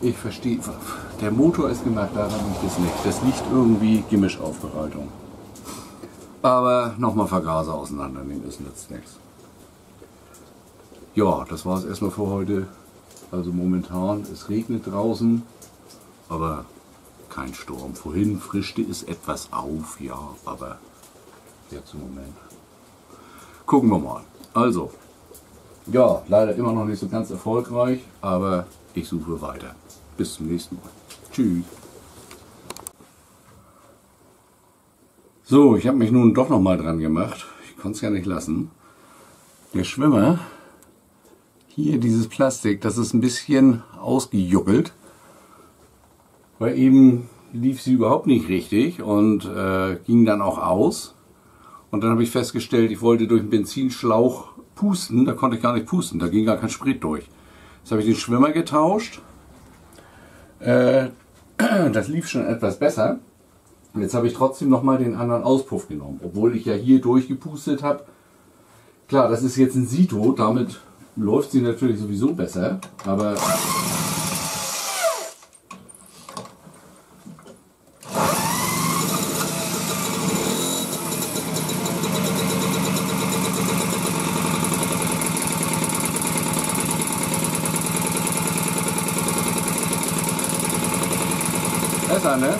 ich verstehe, der Motor ist gemacht, daran liegt es nicht. Das liegt irgendwie Gemischaufbereitung. Aber nochmal Vergaser auseinandernehmen, ist nützt nichts. Ja, das war es erstmal für heute. Also momentan, es regnet draußen, aber kein Sturm. Vorhin frischte es etwas auf, ja, aber jetzt im Moment. Gucken wir mal. Also, ja, leider immer noch nicht so ganz erfolgreich, aber ich suche weiter. Bis zum nächsten Mal. Tschüss. So, ich habe mich nun doch noch mal dran gemacht. Ich konnte es ja nicht lassen. Der Schwimmer, hier dieses Plastik, das ist ein bisschen ausgejuckelt. Weil eben lief sie überhaupt nicht richtig und äh, ging dann auch aus. Und dann habe ich festgestellt, ich wollte durch einen Benzinschlauch pusten, da konnte ich gar nicht pusten, da ging gar kein Sprit durch. Jetzt habe ich den Schwimmer getauscht. Äh, das lief schon etwas besser. Und jetzt habe ich trotzdem nochmal den anderen Auspuff genommen, obwohl ich ja hier durchgepustet habe. Klar, das ist jetzt ein Sito, damit läuft sie natürlich sowieso besser, aber Besser, ne?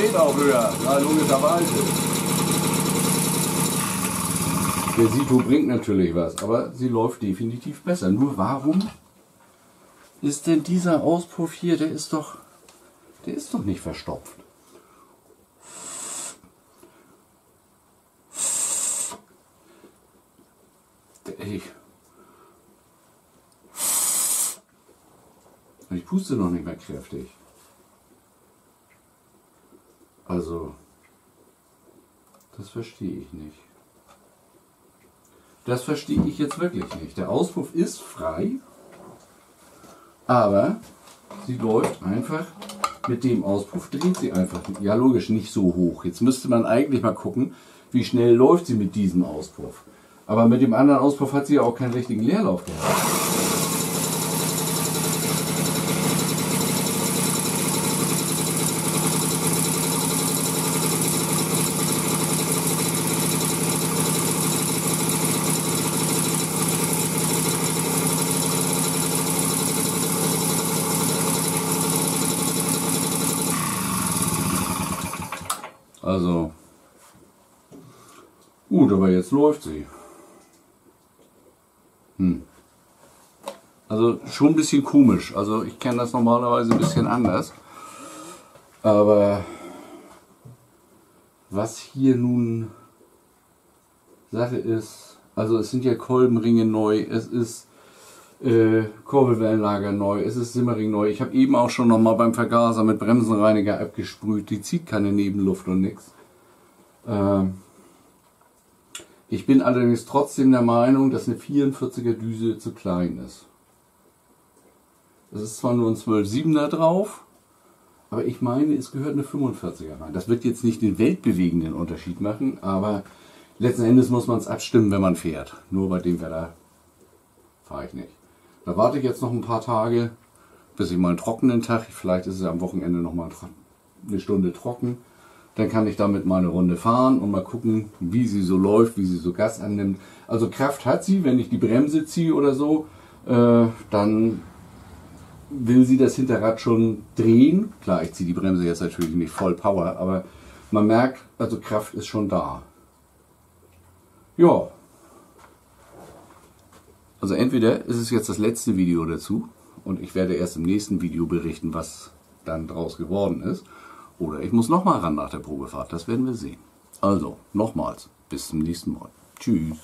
dreht auch höher, ja, logischerweise. Sito bringt natürlich was, aber sie läuft definitiv besser. Nur warum ist denn dieser Auspuff hier, der ist doch, der ist doch nicht verstopft. Ich, ich puste noch nicht mehr kräftig. Also, das verstehe ich nicht. Das verstehe ich jetzt wirklich nicht. Der Auspuff ist frei, aber sie läuft einfach mit dem Auspuff, dreht sie einfach, ja logisch, nicht so hoch. Jetzt müsste man eigentlich mal gucken, wie schnell läuft sie mit diesem Auspuff. Aber mit dem anderen Auspuff hat sie ja auch keinen richtigen Leerlauf gehabt. Also, gut, aber jetzt läuft sie. Hm. Also schon ein bisschen komisch. Also ich kenne das normalerweise ein bisschen anders. Aber was hier nun Sache ist, also es sind ja Kolbenringe neu, es ist äh, Kurbelwellenlager neu, es ist Simmering neu. Ich habe eben auch schon nochmal beim Vergaser mit Bremsenreiniger abgesprüht. Die zieht keine Nebenluft und nichts. Ähm, ich bin allerdings trotzdem der Meinung, dass eine 44er Düse zu klein ist. Es ist zwar nur ein 12,7er drauf, aber ich meine, es gehört eine 45er rein. Das wird jetzt nicht den weltbewegenden Unterschied machen, aber letzten Endes muss man es abstimmen, wenn man fährt. Nur bei dem Wetter fahre ich nicht. Da warte ich jetzt noch ein paar Tage, bis ich mal einen trockenen Tag, vielleicht ist es am Wochenende noch mal eine Stunde trocken, dann kann ich damit mal eine Runde fahren und mal gucken, wie sie so läuft, wie sie so Gas annimmt. Also Kraft hat sie, wenn ich die Bremse ziehe oder so, äh, dann will sie das Hinterrad schon drehen. Klar, ich ziehe die Bremse jetzt natürlich nicht voll Power, aber man merkt, also Kraft ist schon da. Ja. Also entweder ist es jetzt das letzte Video dazu und ich werde erst im nächsten Video berichten, was dann draus geworden ist. Oder ich muss nochmal ran nach der Probefahrt. Das werden wir sehen. Also, nochmals. Bis zum nächsten Mal. Tschüss.